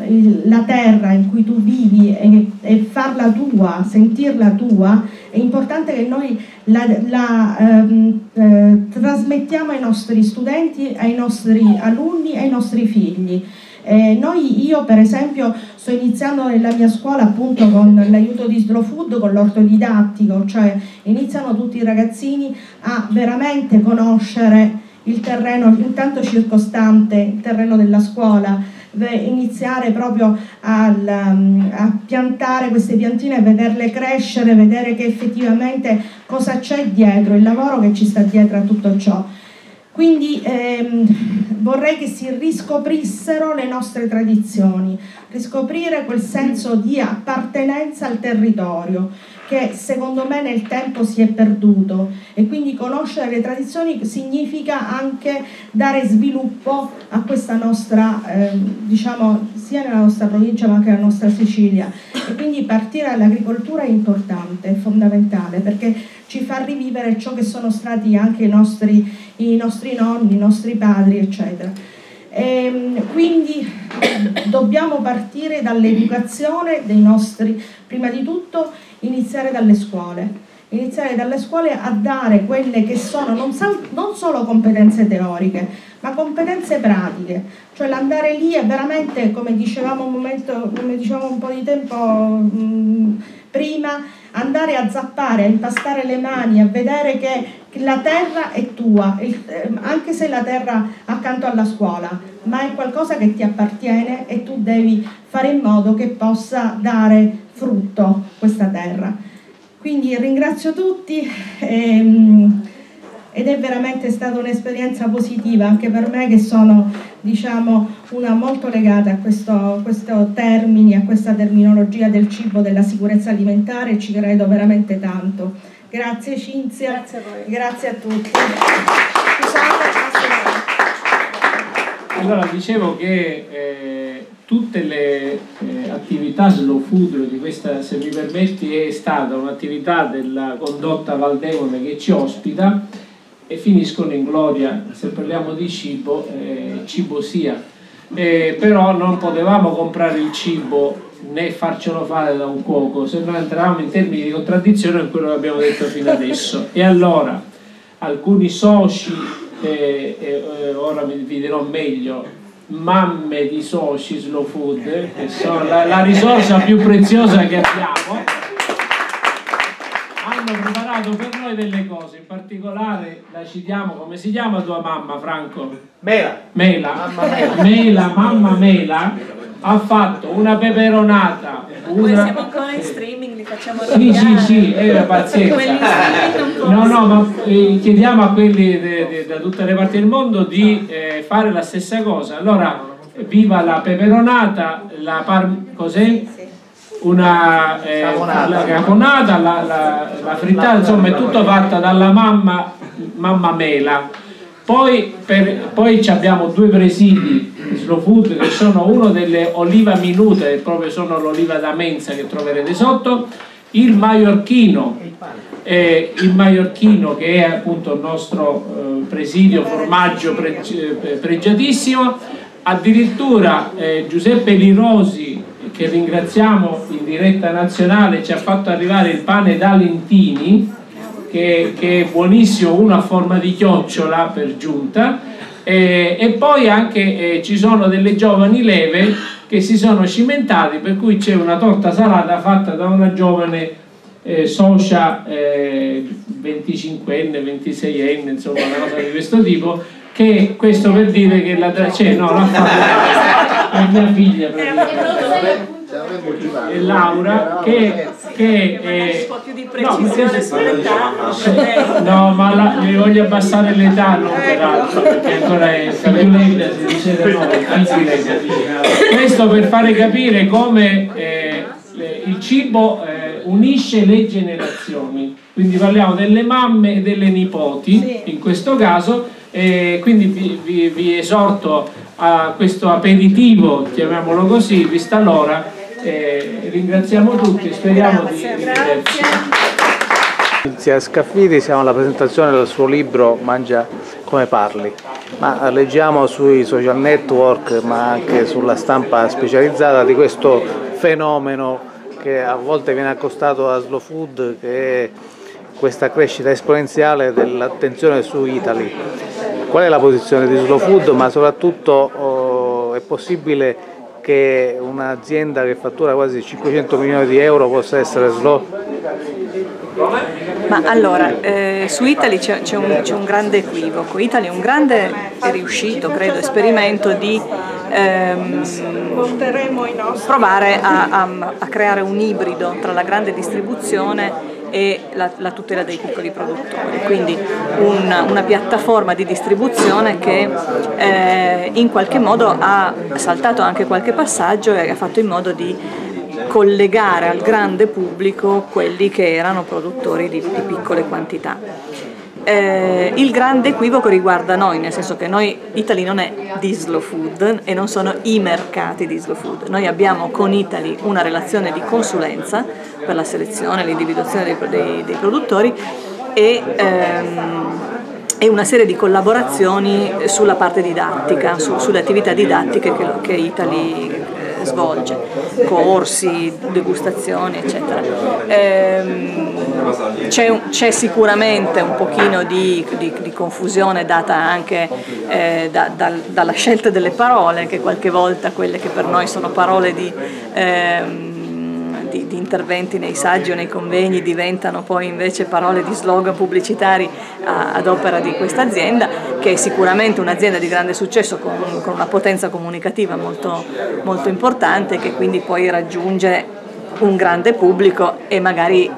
il, la terra in cui tu vivi e, e, farla tua, sentirla tua, è importante che noi la, la ehm, eh, trasmettiamo ai nostri studenti, ai nostri alunni ai nostri figli. Eh, noi, io per esempio sto iniziando nella mia scuola appunto con l'aiuto di Slow Food, con l'ortodidattico, cioè iniziano tutti i ragazzini a veramente conoscere il terreno intanto circostante, il terreno della scuola, iniziare proprio a, a, piantare queste piantine, vederle crescere, vedere che effettivamente cosa c'è dietro, il lavoro che ci sta dietro a tutto ciò. Quindi ehm, vorrei che si riscoprissero le nostre tradizioni, riscoprire quel senso di appartenenza al territorio che secondo me nel tempo si è perduto e quindi conoscere le tradizioni significa anche dare sviluppo a questa nostra, eh, diciamo, sia nella nostra provincia ma anche nella nostra Sicilia e quindi partire dall'agricoltura è importante, è fondamentale perché ci fa rivivere ciò che sono stati anche i nostri, i nostri nonni, i nostri padri eccetera. E, ehm, quindi dobbiamo partire dall'educazione dei nostri, prima di tutto iniziare dalle scuole, iniziare dalle scuole a dare quelle che sono non, non solo competenze teoriche, ma competenze pratiche, cioè l'andare lì è veramente, come dicevamo un, momento, come dicevamo un po' di tempo mh, prima, andare a zappare, a impastare le mani, a vedere che la terra è tua, ehm, anche se la terra accanto alla scuola, ma è qualcosa che ti appartiene e tu devi fare in modo che possa dare frutto questa terra. Quindi ringrazio tutti ehm, ed è veramente stata un'esperienza positiva anche per me che sono diciamo, una molto legata a questo, questo termine, a questa terminologia del cibo, della sicurezza alimentare e ci credo veramente tanto. Grazie Cinzia, grazie a, grazie a tutti.
Allora dicevo che eh, tutte le eh, attività slow food di questa, se mi permetti, è stata un'attività della condotta Valdemone che ci ospita e finiscono in gloria, se parliamo di cibo, eh, cibo sia. Eh, però non potevamo comprare il cibo né farcelo fare da un cuoco, se no entravamo in termini di contraddizione con quello che abbiamo detto fino adesso. E allora alcuni soci, eh, eh, ora vi dirò meglio, mamme di soci slow food, che sono la, la risorsa più preziosa che abbiamo, hanno preparato portato per noi delle cose, in particolare la citiamo, come si chiama tua mamma Franco?
Mela.
Mela.
Mamma Mela.
Mela, mamma Mela ha fatto una peperonata. Una...
siamo ancora in streaming, li facciamo
Sì, sì, sì, eh, pazienza. No, no, ma eh, chiediamo a quelli de- de- da tutte le parti del mondo di eh, fare la stessa cosa. Allora, viva la peperonata, la par... cos'è? Una eh,
Caponata.
la caponata, la, la- la frittata, insomma è tutto fatto dalla mamma, mamma Mela. Poi, per- poi abbiamo due presidi slow food che sono uno delle oliva minute, che proprio sono l'oliva da mensa che troverete sotto, il maiorchino, eh, il maiorchino che è appunto il nostro eh, presidio formaggio pre- eh, pregiatissimo, addirittura eh, Giuseppe Lirosi che ringraziamo in diretta nazionale ci ha fatto arrivare il pane da Lentini che, che è buonissimo, uno a forma di chiocciola per giunta. Eh, e poi anche eh, ci sono delle giovani leve che si sono cimentati per cui c'è una torta salata fatta da una giovane eh, socia eh, 25enne, 26enne, insomma una cosa di questo tipo che questo per dire che la cioè, no, l'ha fatto è mia figlia e Laura che, che
Un po' più di
no. No, ma la, gli voglio abbassare l'età, non per altro, perché ancora è Capioletta, si dice da noi. Questo per fare capire come eh, il cibo eh, unisce le generazioni. Quindi parliamo delle mamme e delle nipoti,
Sì.
in questo caso, e quindi vi, vi- vi esorto a questo aperitivo, chiamiamolo così, vista l'ora. ringraziamo tutti, speriamo di rivederci.
grazie.
Zia Scaffidi, siamo alla presentazione del suo libro Mangia come parli. Ma leggiamo sui social network, ma anche sulla stampa specializzata, di questo fenomeno che a volte viene accostato a slow food, che è questa crescita esponenziale dell'attenzione su Italy. Qual è la posizione di slow food, ma soprattutto oh, è possibile che un'azienda che fattura quasi 500 milioni di euro possa essere slow?
Ma allora, eh, su Italy c'è, un, un grande equivoco. Italy è un grande e riuscito, credo, esperimento di ehm, provare a, a- a creare un ibrido tra la grande distribuzione e la, la tutela dei piccoli produttori, quindi un- una piattaforma di distribuzione che eh, in qualche modo ha saltato anche qualche passaggio e ha fatto in modo di collegare al grande pubblico quelli che erano produttori di, di piccole quantità. Eh, il grande equivoco riguarda noi, nel senso che noi, Italy non è di slow food e non sono i mercati di slow food. Noi abbiamo con Italy una relazione di consulenza per la selezione e l'individuazione dei, dei- dei produttori e, ehm, e una serie di collaborazioni sulla parte didattica, su- sulle attività didattiche che, che Italy eh, svolge, corsi, degustazioni, eccetera. Ehm, c'è, c'è sicuramente un pochino di, di- di confusione data anche eh, da- dal- dalla scelta delle parole, che qualche volta quelle che per noi sono parole di, ehm, di- di interventi nei saggi o nei convegni diventano poi invece parole di slogan pubblicitari a- ad opera di questa azienda, che è sicuramente un'azienda di grande successo con, con una potenza comunicativa molto, molto importante, che quindi poi raggiunge un grande pubblico e magari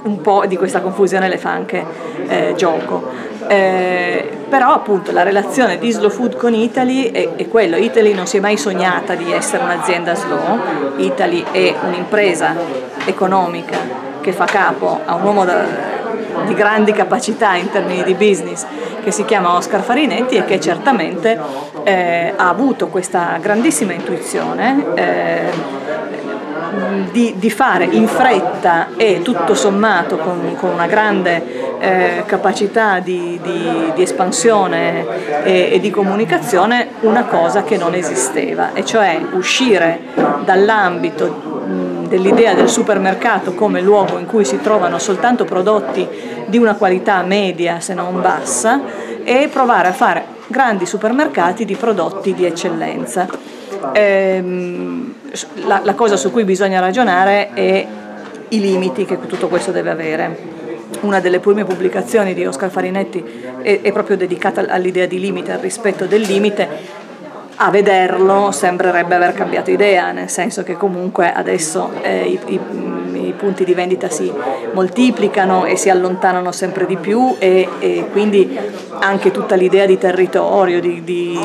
un po' di questa confusione le fa anche eh, gioco. Eh, però appunto la relazione di Slow Food con Italy è, è quello, Italy non si è mai sognata di essere un'azienda slow, Italy è un'impresa economica che fa capo a un uomo da- di grandi capacità in termini di business che si chiama Oscar Farinetti e che certamente eh, ha avuto questa grandissima intuizione eh, di, di fare in fretta e tutto sommato con, con una grande eh, capacità di, di- di espansione e, e di comunicazione una cosa che non esisteva, e cioè uscire dall'ambito dell'idea del supermercato come luogo in cui si trovano soltanto prodotti di una qualità media se non bassa e provare a fare grandi supermercati di prodotti di eccellenza. Ehm, la, la cosa su cui bisogna ragionare è i limiti che tutto questo deve avere. una delle prime pubblicazioni di Oscar Farinetti è, è proprio dedicata all'idea di limite, al rispetto del limite, a vederlo sembrerebbe aver cambiato idea, nel senso che comunque adesso eh, i, i, i, punti di vendita si moltiplicano e si allontanano sempre di più e, e quindi anche tutta l'idea di territorio, di, di...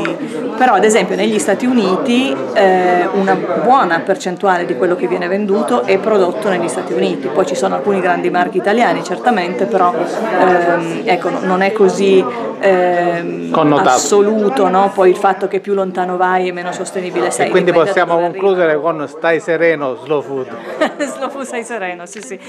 però ad esempio negli Stati Uniti eh, una buona percentuale di quello che viene venduto è prodotto negli Stati Uniti, poi ci sono alcuni grandi marchi italiani certamente, però ehm, ecco, non è così ehm, assoluto no? poi il fatto che più lontano lontano vai e meno sostenibile sei.
E quindi possiamo concludere con stai sereno, slow food.
slow food stai sereno, sì sì.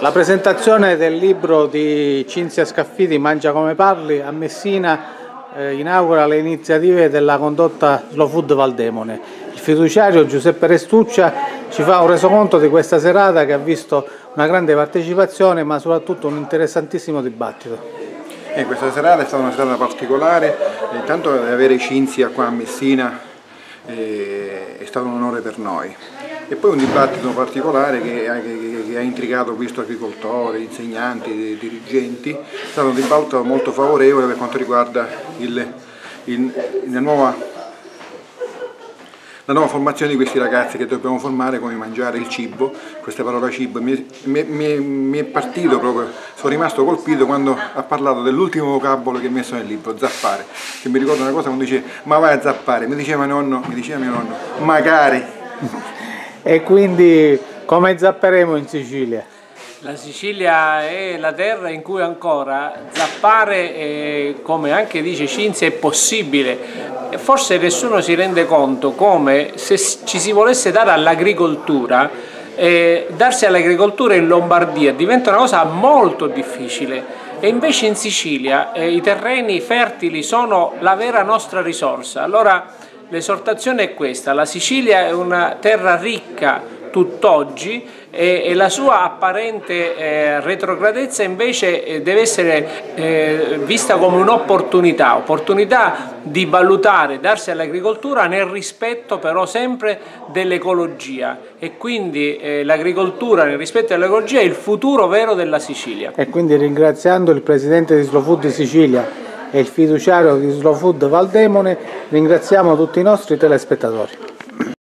La presentazione del libro di Cinzia Scaffidi, Mangia come parli, a Messina eh, inaugura le iniziative della condotta Slow Food Valdemone. Fiduciario Giuseppe Restuccia ci fa un resoconto di questa serata che ha visto una grande partecipazione ma soprattutto un interessantissimo dibattito.
Eh, questa serata è stata una serata particolare, intanto avere Cinzia qua a Messina eh, è stato un onore per noi. E poi un dibattito particolare che, che, che ha intrigato visto agricoltori, insegnanti, dirigenti, è stato un dibattito molto favorevole per quanto riguarda il, il, la nuova la nuova formazione di questi ragazzi che dobbiamo formare come mangiare il cibo, questa parola cibo, mi, mi, mi, è partito proprio, sono rimasto colpito quando ha parlato dell'ultimo vocabolo che ha messo nel libro, zappare, che mi ricorda una cosa quando dice ma vai a zappare, mi diceva mio nonno, mi diceva mio nonno, magari.
e quindi come zapperemo in Sicilia?
La Sicilia è la terra in cui ancora zappare, eh, come anche dice Cinzia, è possibile. Forse nessuno si rende conto come se ci si volesse dare all'agricoltura, eh, darsi all'agricoltura in Lombardia diventa una cosa molto difficile e invece in Sicilia eh, i terreni fertili sono la vera nostra risorsa. Allora l'esortazione è questa, la Sicilia è una terra ricca tutt'oggi e, e, la sua apparente eh, retrogradezza invece eh, deve essere eh, vista come un'opportunità, opportunità di valutare, darsi all'agricoltura nel rispetto però sempre dell'ecologia e quindi eh, l'agricoltura nel rispetto dell'ecologia è il futuro vero della Sicilia.
E quindi ringraziando il Presidente di Slow Food Sicilia e il fiduciario di Slow Food Valdemone ringraziamo tutti i nostri telespettatori.